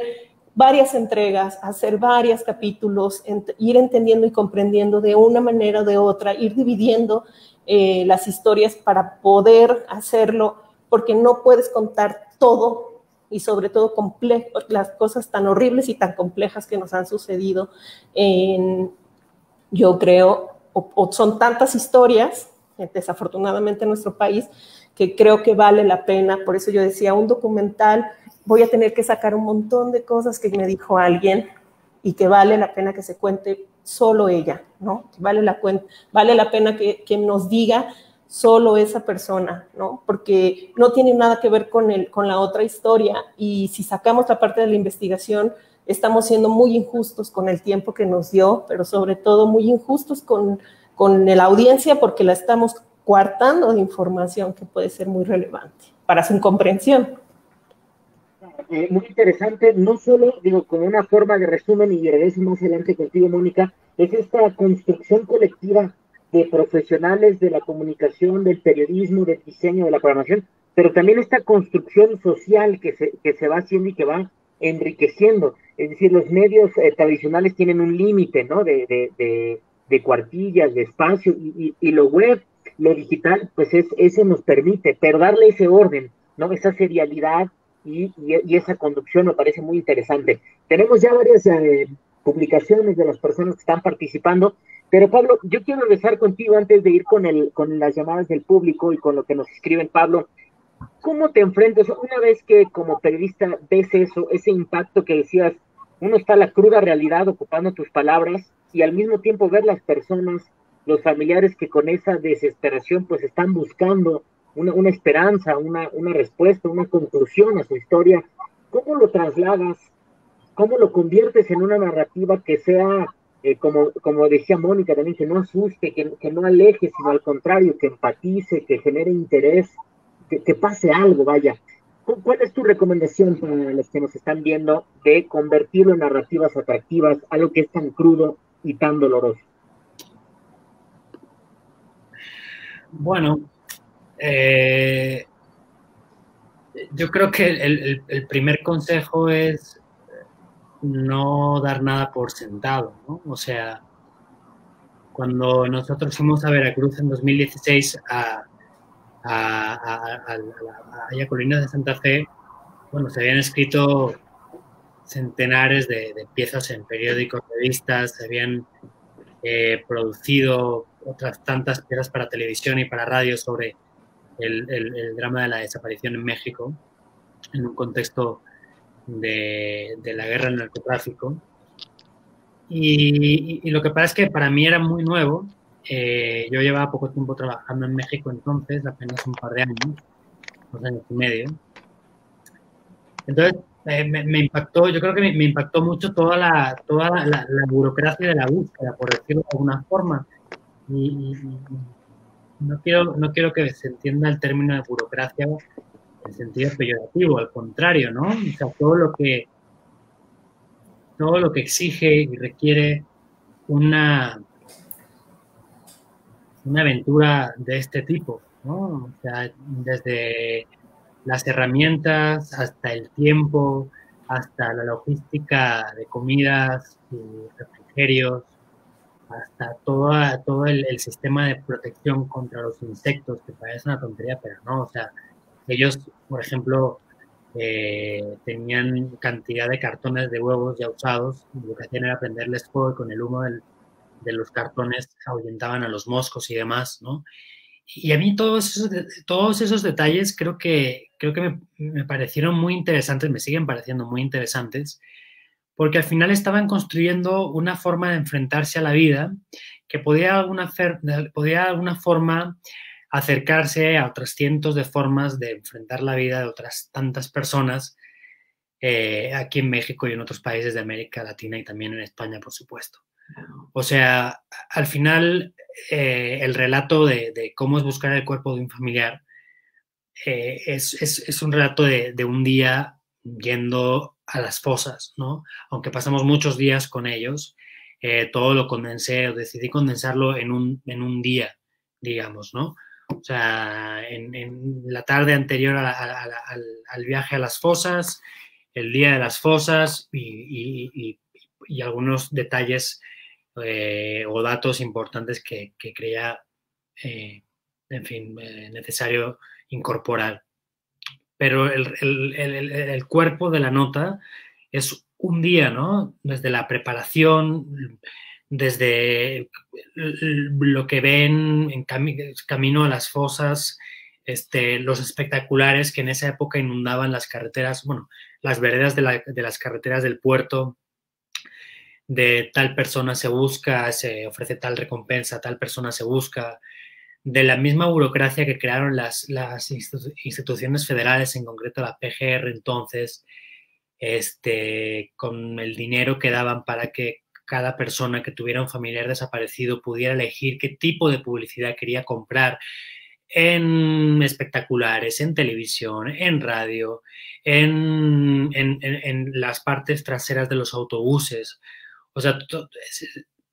varias entregas, hacer varios capítulos, ir entendiendo y comprendiendo de una manera o de otra, ir dividiendo eh, las historias para poder hacerlo, porque no puedes contar todo y sobre todo las cosas tan horribles y tan complejas que nos han sucedido en, yo creo, son tantas historias, desafortunadamente en nuestro país, que creo que vale la pena, por eso yo decía, un documental, voy a tener que sacar un montón de cosas que me dijo alguien y que vale la pena que se cuente solo ella, ¿no? Vale la, vale la pena que, que nos diga solo esa persona, ¿no? Porque no tiene nada que ver con, el, con la otra historia y si sacamos la parte de la investigación, estamos siendo muy injustos con el tiempo que nos dio, pero sobre todo muy injustos con, con la audiencia porque la estamos coartando de información que puede ser muy relevante para su comprensión. Eh, muy interesante, no solo, digo, como una forma de resumen y regreso más adelante contigo, Mónica, es esta construcción colectiva de profesionales de la comunicación, del periodismo, del diseño, de la programación, pero también esta construcción social que se, que se va haciendo y que va enriqueciendo. Es decir, los medios eh, tradicionales tienen un límite, ¿no? De, de, de, cuartillas, de espacio, y, y, lo web, lo digital, pues es, eso nos permite, pero darle ese orden, ¿no? Esa serialidad y, y esa conducción me parece muy interesante. Tenemos ya varias eh, publicaciones de las personas que están participando. Pero Pablo, yo quiero regresar contigo antes de ir con, el, con las llamadas del público y con lo que nos escriben, Pablo. ¿Cómo te enfrentas una vez que como periodista ves eso, ese impacto que decías, uno está la cruda realidad ocupando tus palabras y al mismo tiempo ver las personas, los familiares que con esa desesperación pues están buscando una, una esperanza, una, una respuesta, una conclusión a su historia? ¿Cómo lo trasladas? ¿Cómo lo conviertes en una narrativa que sea eh, como, como decía Mónica también, que no asuste, que, no aleje, sino al contrario, que empatice, que genere interés, que, pase algo, vaya. ¿Cuál es tu recomendación para los que nos están viendo de convertirlo en narrativas atractivas, algo que es tan crudo y tan doloroso? Bueno, eh, yo creo que el primer consejo es no dar nada por sentado, ¿no? O sea, cuando nosotros fuimos a Veracruz en 2016 a, a, a, de Santa Fe, bueno, se habían escrito centenares de, piezas en periódicos, revistas, se habían eh, producido otras tantas piezas para televisión y para radio sobre el, el drama de la desaparición en México, en un contexto de, la guerra del narcotráfico. Y, lo que pasa es que para mí era muy nuevo. Eh, yo llevaba poco tiempo trabajando en México entonces, apenas un par de años, dos años y medio. Entonces, eh, me, impactó, yo creo que me, impactó mucho toda, la, toda la, burocracia de la búsqueda, por decirlo de alguna forma. Y, no, quiero, no quiero que se entienda el término de burocracia en sentido peyorativo, al contrario, ¿no? O sea, todo lo que, todo lo que exige y requiere una, una aventura de este tipo, ¿no? O sea, desde las herramientas hasta el tiempo, hasta la logística de comidas y refrigerios, hasta toda, todo el, el, sistema de protección contra los insectos, que parece una tontería, pero no, o sea, ellos, por ejemplo, eh, tenían cantidad de cartones de huevos ya usados y lo que hacían era prenderles fuego y con el humo del, de los cartones ahuyentaban a los moscos y demás, ¿no? Y a mí todos esos, todos esos detalles creo que, creo que me, me, parecieron muy interesantes, me siguen pareciendo muy interesantes, porque al final estaban construyendo una forma de enfrentarse a la vida que podía alguna, podía de alguna forma acercarse a otras cientos de formas de enfrentar la vida de otras tantas personas eh, aquí en México y en otros países de América Latina y también en España, por supuesto. O sea, al final, eh, el relato de, de, cómo es buscar el cuerpo de un familiar eh, es, es, es, un relato de, de, un día yendo a las fosas, ¿no? Aunque pasamos muchos días con ellos, todo lo condensé o decidí condensarlo en un, en un día, digamos, ¿no? O sea, en, la tarde anterior al, viaje a las fosas, el día de las fosas y, algunos detalles eh, o datos importantes que, creía, eh, en fin, eh, necesario incorporar. Pero el, cuerpo de la nota es un día, ¿no? Desde la preparación, desde lo que ven en camino a las fosas, este, los espectaculares que en esa época inundaban las carreteras, bueno, las veredas de, las carreteras del puerto, de tal persona se busca, se ofrece tal recompensa, tal persona se busca, de la misma burocracia que crearon las, instituciones federales, en concreto la PGR entonces, este, con el dinero que daban para que cada persona que tuviera un familiar desaparecido pudiera elegir qué tipo de publicidad quería comprar en espectaculares, en televisión, en radio, en, las partes traseras de los autobuses. O sea,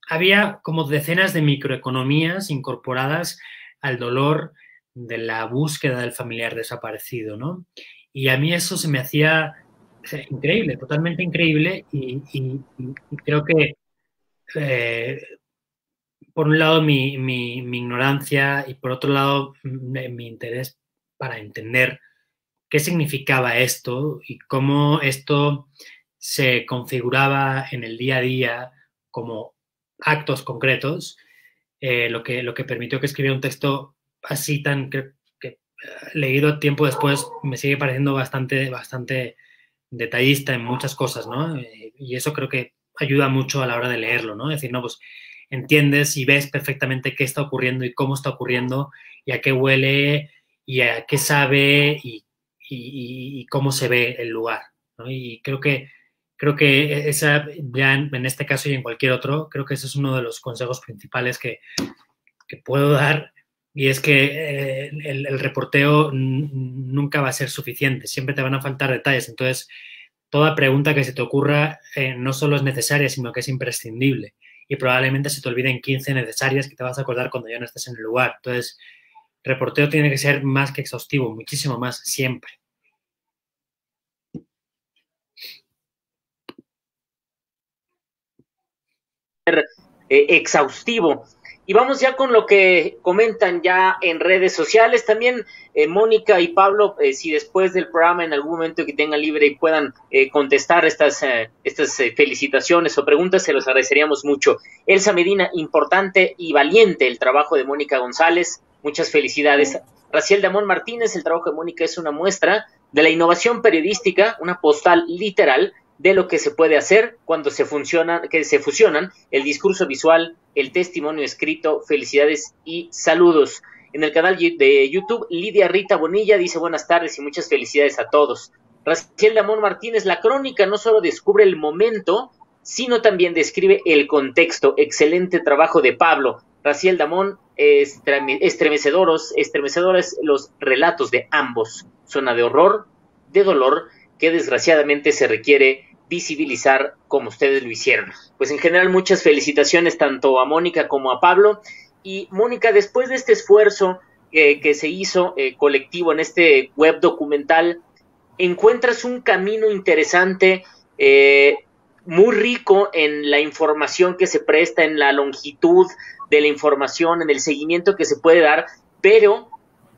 había como decenas de microeconomías incorporadas al dolor de la búsqueda del familiar desaparecido, ¿no? Y a mí eso se me hacía increíble, totalmente increíble, y, creo que eh, por un lado mi, ignorancia y por otro lado mi, interés para entender qué significaba esto y cómo esto se configuraba en el día a día como actos concretos, eh, lo, que, lo que permitió que escribiera un texto así tan que, que leído tiempo después me sigue pareciendo bastante, bastante detallista en muchas cosas, ¿no? Eh, y eso creo que ayuda mucho a la hora de leerlo, ¿no? Es decir, no, pues entiendes y ves perfectamente qué está ocurriendo y cómo está ocurriendo y a qué huele y a qué sabe y, cómo se ve el lugar. Y creo que, creo que esa, ya en, este caso y en cualquier otro, creo que ese es uno de los consejos principales que, puedo dar y es que eh, el, reporteo nunca va a ser suficiente, siempre te van a faltar detalles. Entonces, toda pregunta que se te ocurra eh, no solo es necesaria, sino que es imprescindible y probablemente se te olviden 15 necesarias que te vas a acordar cuando ya no estés en el lugar. Entonces, reporteo tiene que ser más que exhaustivo, muchísimo más, siempre. Eh, exhaustivo. Y vamos ya con lo que comentan ya en redes sociales. También eh, Mónica y Pablo, eh, si después del programa en algún momento que tengan libre y puedan eh, contestar estas, estas felicitaciones o preguntas, se los agradeceríamos mucho. Elsa Medina, importante y valiente el trabajo de Mónica González. Muchas felicidades. Raciel Damón Martínez, el trabajo de Mónica es una muestra de la innovación periodística, una postal literal de lo que se puede hacer cuando se funciona, que se fusionan el discurso visual, el testimonio escrito. Felicidades y saludos. En el canal de YouTube, Lidia Rita Bonilla dice buenas tardes y muchas felicidades a todos. Raciel Damón Martínez, la crónica no solo descubre el momento, sino también describe el contexto. Excelente trabajo de Pablo. Raciel Damón, estremecedoros, estremecedores los relatos de ambos. Zona de horror, de dolor, que desgraciadamente se requiere visibilizar como ustedes lo hicieron. Pues en general muchas felicitaciones tanto a Mónica como a Pablo. Y Mónica, después de este esfuerzo eh, que se hizo eh, colectivo en este web documental, encuentras un camino interesante, eh, muy rico en la información que se presta, en la longitud de la información, en el seguimiento que se puede dar, pero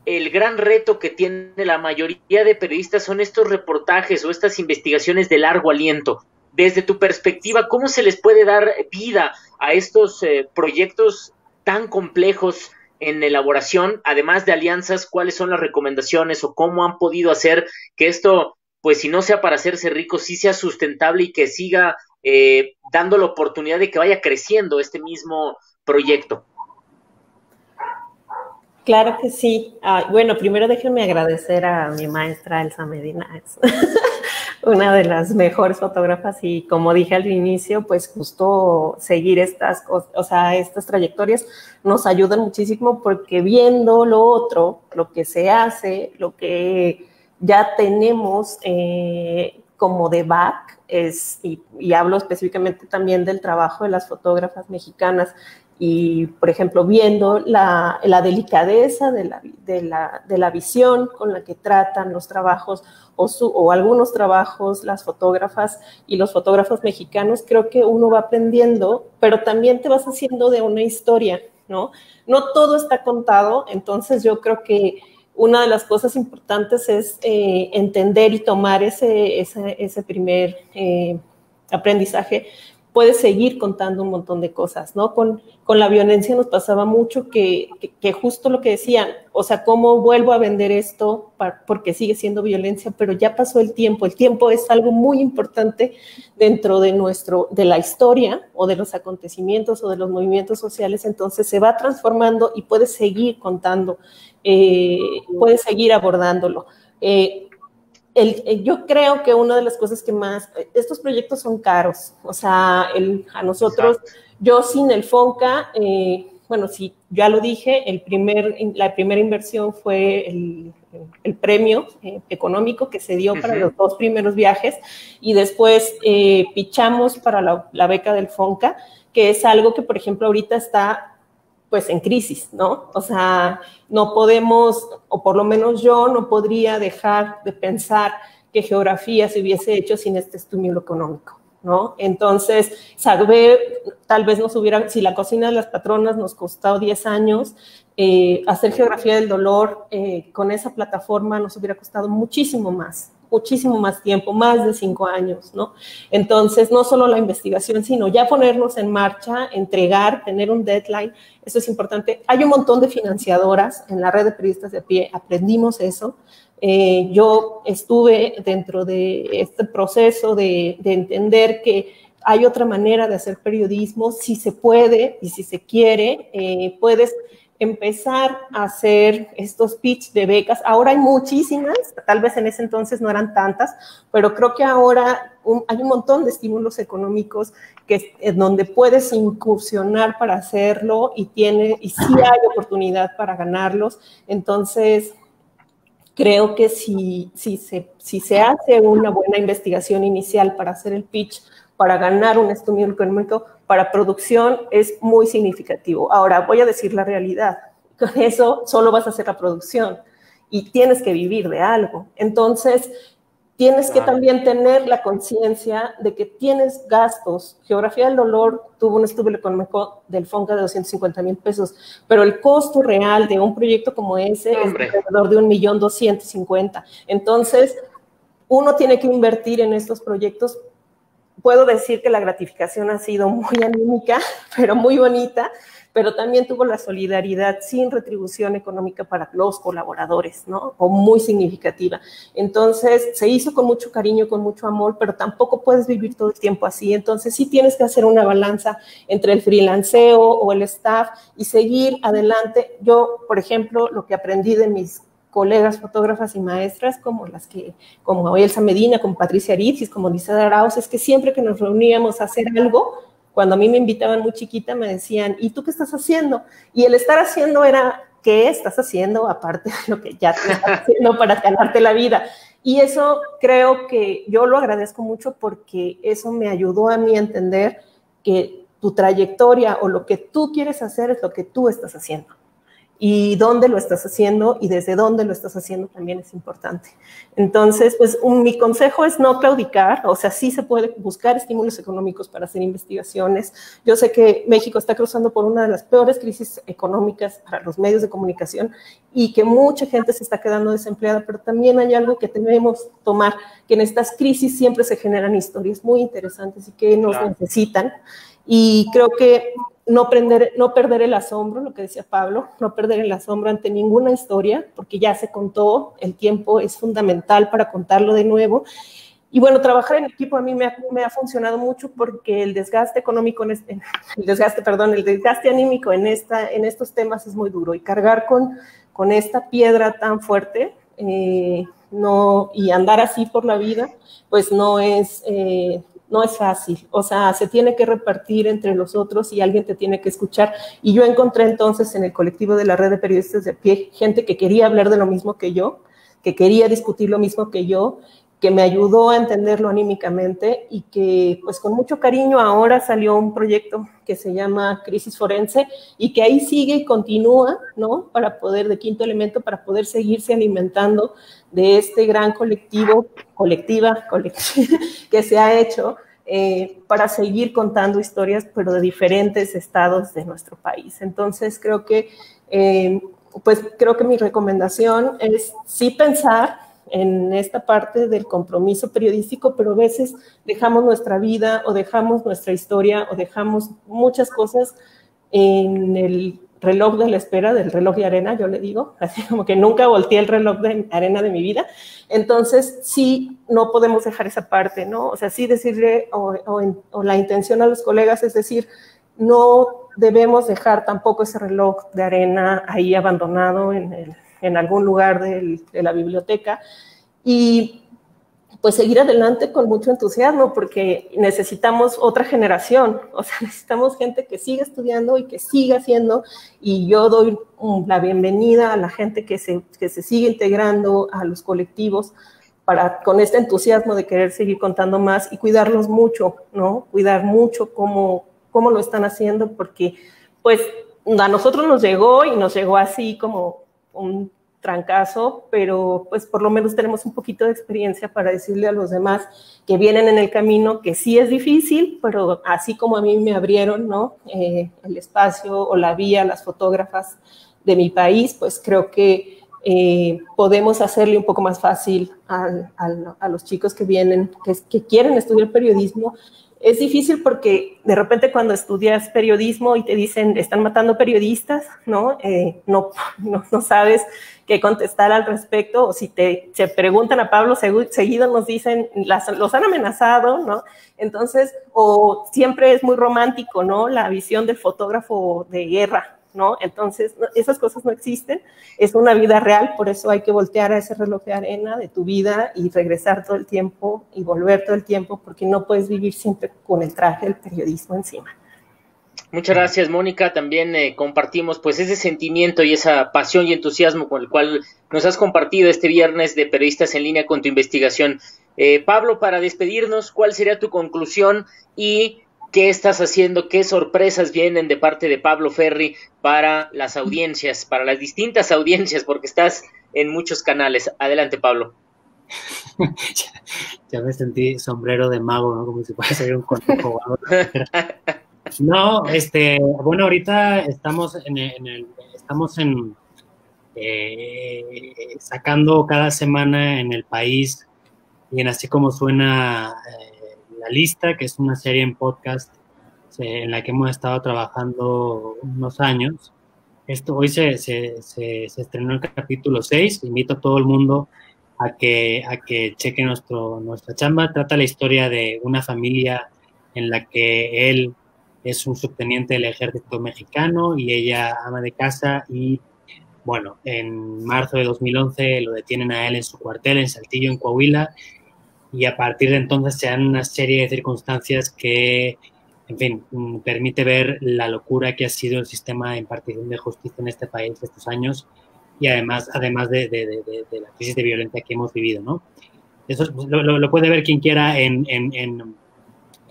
el gran reto que tiene la mayoría de periodistas son estos reportajes o estas investigaciones de largo aliento. Desde tu perspectiva, ¿cómo se les puede dar vida a estos eh, proyectos tan complejos en elaboración, además de alianzas, cuáles son las recomendaciones o cómo han podido hacer que esto, pues si no sea para hacerse rico, sí sea sustentable y que siga eh, dando la oportunidad de que vaya creciendo este mismo proyecto? Claro que sí. Ah, bueno, primero déjenme agradecer a mi maestra Elsa Medina, es [LAUGHS] una de las mejores fotógrafas y como dije al inicio, pues justo seguir estas o sea, estas trayectorias nos ayudan muchísimo porque viendo lo otro, lo que se hace, lo que ya tenemos eh, como de back, es, y hablo específicamente también del trabajo de las fotógrafas mexicanas, y, por ejemplo, viendo la, delicadeza de la, de, la, visión con la que tratan los trabajos o, o algunos trabajos, las fotógrafas y los fotógrafos mexicanos, creo que uno va aprendiendo, pero también te vas haciendo de una historia, ¿no? No todo está contado, entonces yo creo que una de las cosas importantes es eh, entender y tomar ese, ese, primer eh, aprendizaje puedes seguir contando un montón de cosas, ¿no? Con, con la violencia nos pasaba mucho que, justo lo que decían, o sea, ¿cómo vuelvo a vender esto porque sigue siendo violencia? Pero ya pasó el tiempo, el tiempo es algo muy importante dentro de nuestro, de la historia o de los acontecimientos o de los movimientos sociales, entonces se va transformando y puedes seguir contando, eh, puedes seguir abordándolo. Eh, yo creo que una de las cosas que más, estos proyectos son caros, o sea, a nosotros, yo sin el FONCA, eh, bueno, sí, ya lo dije, el primer, la primera inversión fue el, premio eh, económico que se dio para los dos primeros viajes y después eh, pichamos para la, la beca del FONCA, que es algo que, por ejemplo, ahorita está pues en crisis, ¿no? O sea, no podemos, o por lo menos yo no podría dejar de pensar que geografía se hubiese hecho sin este estímulo económico, ¿no? Entonces, saber, tal vez nos hubiera, si la cocina de las patronas nos costó 10 años, eh, hacer geografía del dolor eh, con esa plataforma nos hubiera costado muchísimo más, muchísimo más tiempo, más de cinco años, ¿no? Entonces, no solo la investigación, sino ya ponernos en marcha, entregar, tener un deadline, eso es importante. Hay un montón de financiadoras en la red de periodistas de pie, aprendimos eso. Eh, yo estuve dentro de este proceso de, entender que hay otra manera de hacer periodismo, si se puede y si se quiere, eh, puedes empezar a hacer estos pitch de becas. Ahora hay muchísimas, tal vez en ese entonces no eran tantas, pero creo que ahora hay un montón de estímulos económicos que en donde puedes incursionar para hacerlo y tiene y sí hay oportunidad para ganarlos. Entonces, creo que si, si, se, si se hace una buena investigación inicial para hacer el pitch, para ganar un estímulo económico, para producción es muy significativo. Ahora, voy a decir la realidad. Con eso solo vas a hacer la producción y tienes que vivir de algo. Entonces, tienes que también tener la conciencia de que tienes gastos. Geografía del Dolor tuvo un estudio económico del FONCA de 250 mil pesos, pero el costo real de un proyecto como ese es alrededor de un millón doscientos cincuenta. Entonces, uno tiene que invertir en estos proyectos puedo decir que la gratificación ha sido muy [LAUGHS] anímica, pero muy bonita, pero también tuvo la solidaridad sin retribución económica para los colaboradores, ¿no? O muy significativa. Entonces, se hizo con mucho cariño, con mucho amor, pero tampoco puedes vivir todo el tiempo así. Entonces, sí tienes que hacer una balanza entre el freelanceo o el staff y seguir adelante. Yo, por ejemplo, lo que aprendí de mis colegas fotógrafas y maestras como las que, como Elsa Medina, como Patricia Aritzis, como Lisa Arauz, es que siempre que nos reuníamos a hacer algo, cuando a mí me invitaban muy chiquita, me decían, ¿y tú qué estás haciendo? Y el estar haciendo era, ¿qué estás haciendo aparte de lo que ya te estás [LAUGHS] haciendo para ganarte la vida? Y eso creo que yo lo agradezco mucho porque eso me ayudó a mí a entender que tu trayectoria o lo que tú quieres hacer es lo que tú estás haciendo y dónde lo estás haciendo y desde dónde lo estás haciendo también es importante. Entonces, pues mi consejo es no claudicar, o sea, sí se puede buscar estímulos económicos para hacer investigaciones. Yo sé que México está cruzando por una de las peores crisis económicas para los medios de comunicación y que mucha gente se está quedando desempleada, pero también hay algo que debemos tomar, que en estas crisis siempre se generan historias muy interesantes y que nos necesitan. Y creo que no, no perder el asombro, lo que decía Pablo, no perder el asombro ante ninguna historia, porque ya se contó, el tiempo es fundamental para contarlo de nuevo. Y bueno, trabajar en equipo a mí me ha, funcionado mucho porque el desgaste económico, en el desgaste, perdón, el desgaste anímico en, esta, en estos temas es muy duro y cargar con, con esta piedra tan fuerte eh, no, y andar así por la vida, pues no es, eh, no es fácil, o sea, se tiene que repartir entre los otros y alguien te tiene que escuchar. Y yo encontré entonces en el colectivo de la red de periodistas de pie gente que quería hablar de lo mismo que yo, que quería discutir lo mismo que yo, que me ayudó a entenderlo anímicamente y que pues con mucho cariño ahora salió un proyecto que se llama Crisis Forense y que ahí sigue y continúa, ¿no? Para poder, de quinto elemento, para poder seguirse alimentando de este gran colectivo, colectiva, colectiva [LAUGHS] que se ha hecho eh, para seguir contando historias, pero de diferentes estados de nuestro país. Entonces creo que, eh, pues creo que mi recomendación es sí pensar en esta parte del compromiso periodístico, pero a veces dejamos nuestra vida o dejamos nuestra historia o dejamos muchas cosas en el reloj de la espera, del reloj de arena, yo le digo, así como que nunca volteé el reloj de arena de mi vida. Entonces, sí, no podemos dejar esa parte, ¿no? O sea, sí decirle, o, la intención a los colegas es decir, no debemos dejar tampoco ese reloj de arena ahí abandonado en algún lugar de la biblioteca y pues seguir adelante con mucho entusiasmo porque necesitamos otra generación, o sea, [LAUGHS] necesitamos gente que siga estudiando y que siga haciendo y yo doy la bienvenida a la gente que se, que se sigue integrando a los colectivos para con este entusiasmo de querer seguir contando más y cuidarlos mucho, ¿no? Cuidar mucho cómo, cómo lo están haciendo porque pues a nosotros nos llegó y nos llegó así como un trancazo, pero pues por lo menos tenemos un poquito de experiencia para decirle a los demás que vienen en el camino que sí es difícil, pero así como a mí me abrieron ¿no? Eh, el espacio o la vía, las fotógrafas de mi país, pues creo que eh, podemos hacerle un poco más fácil a los chicos que vienen, que, que quieren estudiar periodismo, es difícil porque de repente cuando estudias periodismo y te dicen están matando periodistas, ¿no? Eh, no, [LAUGHS] no, sabes qué contestar al respecto, o si te se preguntan a Pablo, seguido nos dicen, los han amenazado, ¿no? Entonces, o siempre es muy romántico, ¿no? La visión del fotógrafo de guerra, ¿no? Entonces, esas cosas no existen, es una vida real, por eso hay que voltear a ese reloj de arena de tu vida y regresar todo el tiempo y volver todo el tiempo, porque no puedes vivir siempre con el traje del periodismo encima. Muchas gracias, Mónica. También eh, compartimos pues ese sentimiento y esa pasión y entusiasmo con el cual nos has compartido este viernes de Periodistas en línea con tu investigación. Eh, Pablo, para despedirnos, ¿cuál sería tu conclusión y ¿Qué estás haciendo? ¿Qué sorpresas vienen de parte de Pablo Ferri para las audiencias, para las distintas audiencias, porque estás en muchos canales? Adelante, Pablo. [LAUGHS] ya, me sentí sombrero de mago, ¿no? Como si fuera ser un conejo. [LAUGHS] no, este, bueno, ahorita estamos en, estamos en eh, sacando cada semana en el país, y en así como suena. Eh, la Lista, que es una serie en podcast en la que hemos estado trabajando unos años. Esto, hoy se, se, se, estrenó el capítulo 6. Invito a todo el mundo a que, a que cheque nuestro, nuestra chamba. Trata la historia de una familia en la que él es un subteniente del ejército mexicano y ella ama de casa y bueno, en marzo de 2011 lo detienen a él en su cuartel en Saltillo, en Coahuila, y a partir de entonces se dan una serie de circunstancias que, en fin, mm, permite ver la locura que ha sido el sistema de impartición de justicia en este país estos años y además, además de, la crisis de violencia que hemos vivido, ¿no? Eso lo, puede ver quien quiera en, en, en,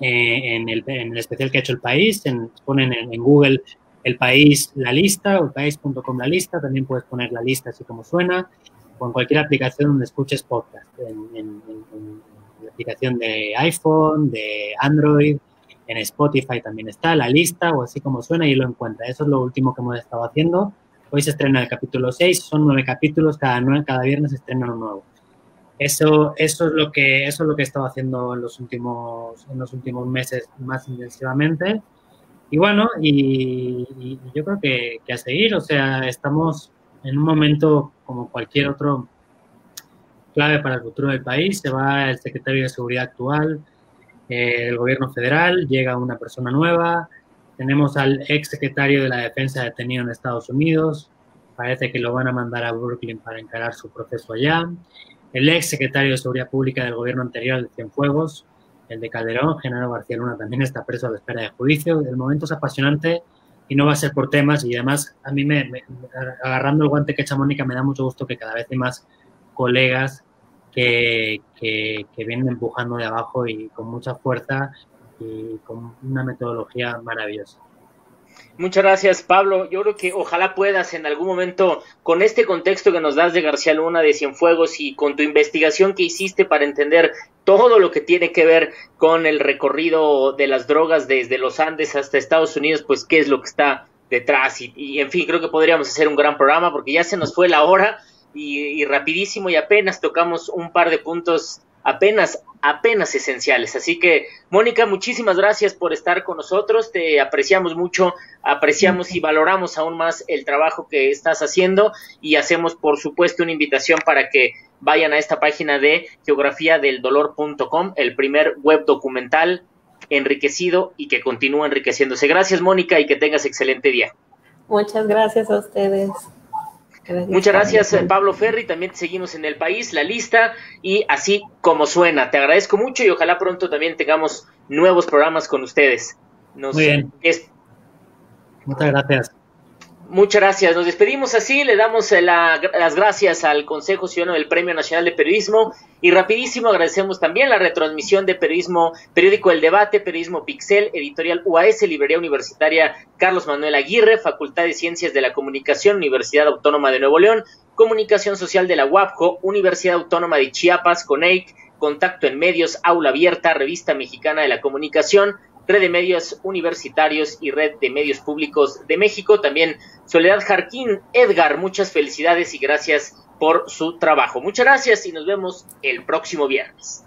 eh, el, en, el, especial que ha hecho el país, ponen en, Google el país la lista o el país.com la lista, también puedes poner la lista así como suena, o en cualquier aplicación donde escuches podcast, en, aplicación de iPhone, de Android, en Spotify también está la lista o así como suena y lo encuentra. Eso es lo último que hemos estado haciendo. Hoy se estrena el capítulo 6, son nueve capítulos, cada, nueve, cada viernes se estrena uno nuevo. Eso, eso, es lo que, eso es lo que he estado haciendo en los últimos, en los últimos meses más intensivamente. Y bueno, y, yo creo que, que, a seguir, o sea, estamos en un momento como cualquier otro clave para el futuro del país. Se va el secretario de Seguridad actual eh, del gobierno federal, llega una persona nueva. Tenemos al ex secretario de la Defensa detenido en Estados Unidos. Parece que lo van a mandar a Brooklyn para encarar su proceso allá. El ex secretario de Seguridad Pública del gobierno anterior de Cienfuegos, el de Calderón, Genaro García Luna, también está preso a la espera de juicio. El momento es apasionante y no va a ser por temas. Y además, a mí, me, agarrando el guante que echa Mónica, me da mucho gusto que cada vez hay más colegas que, que vienen empujando de abajo y con mucha fuerza y con una metodología maravillosa. Muchas gracias, Pablo. Yo creo que ojalá puedas en algún momento, con este contexto que nos das de García Luna, de Cienfuegos y con tu investigación que hiciste para entender todo lo que tiene que ver con el recorrido de las drogas desde los Andes hasta Estados Unidos, pues qué es lo que está detrás. Y, en fin, creo que podríamos hacer un gran programa porque ya se nos fue la hora y rapidísimo y apenas tocamos un par de puntos apenas, apenas esenciales. Así que, Mónica, muchísimas gracias por estar con nosotros. Te apreciamos mucho, apreciamos y valoramos aún más el trabajo que estás haciendo y hacemos, por supuesto, una invitación para que vayan a esta página de geografiadeldolor.com, el primer web documental enriquecido y que continúa enriqueciéndose. Gracias, Mónica, y que tengas excelente día. Muchas gracias a ustedes. Muchas gracias, Pablo Ferri. También seguimos en el país, la lista, y así como suena. Te agradezco mucho y ojalá pronto también tengamos nuevos programas con ustedes. Muy bien. Muchas gracias. Muchas gracias. Nos despedimos así. Le damos eh, las gracias al Consejo Ciudadano del Premio Nacional de Periodismo y rapidísimo agradecemos también la retransmisión de periodismo, periódico El Debate, periodismo Pixel, editorial UAS, Librería Universitaria Carlos Manuel Aguirre, Facultad de Ciencias de la Comunicación, Universidad Autónoma de Nuevo León, Comunicación Social de la UAPCO, Universidad Autónoma de Chiapas, CONEIC, Contacto en Medios, Aula Abierta, Revista Mexicana de la Comunicación, Red de Medios Universitarios y Red de Medios Públicos de México. También Soledad Jarquín, Edgar, muchas felicidades y gracias por su trabajo. Muchas gracias y nos vemos el próximo viernes.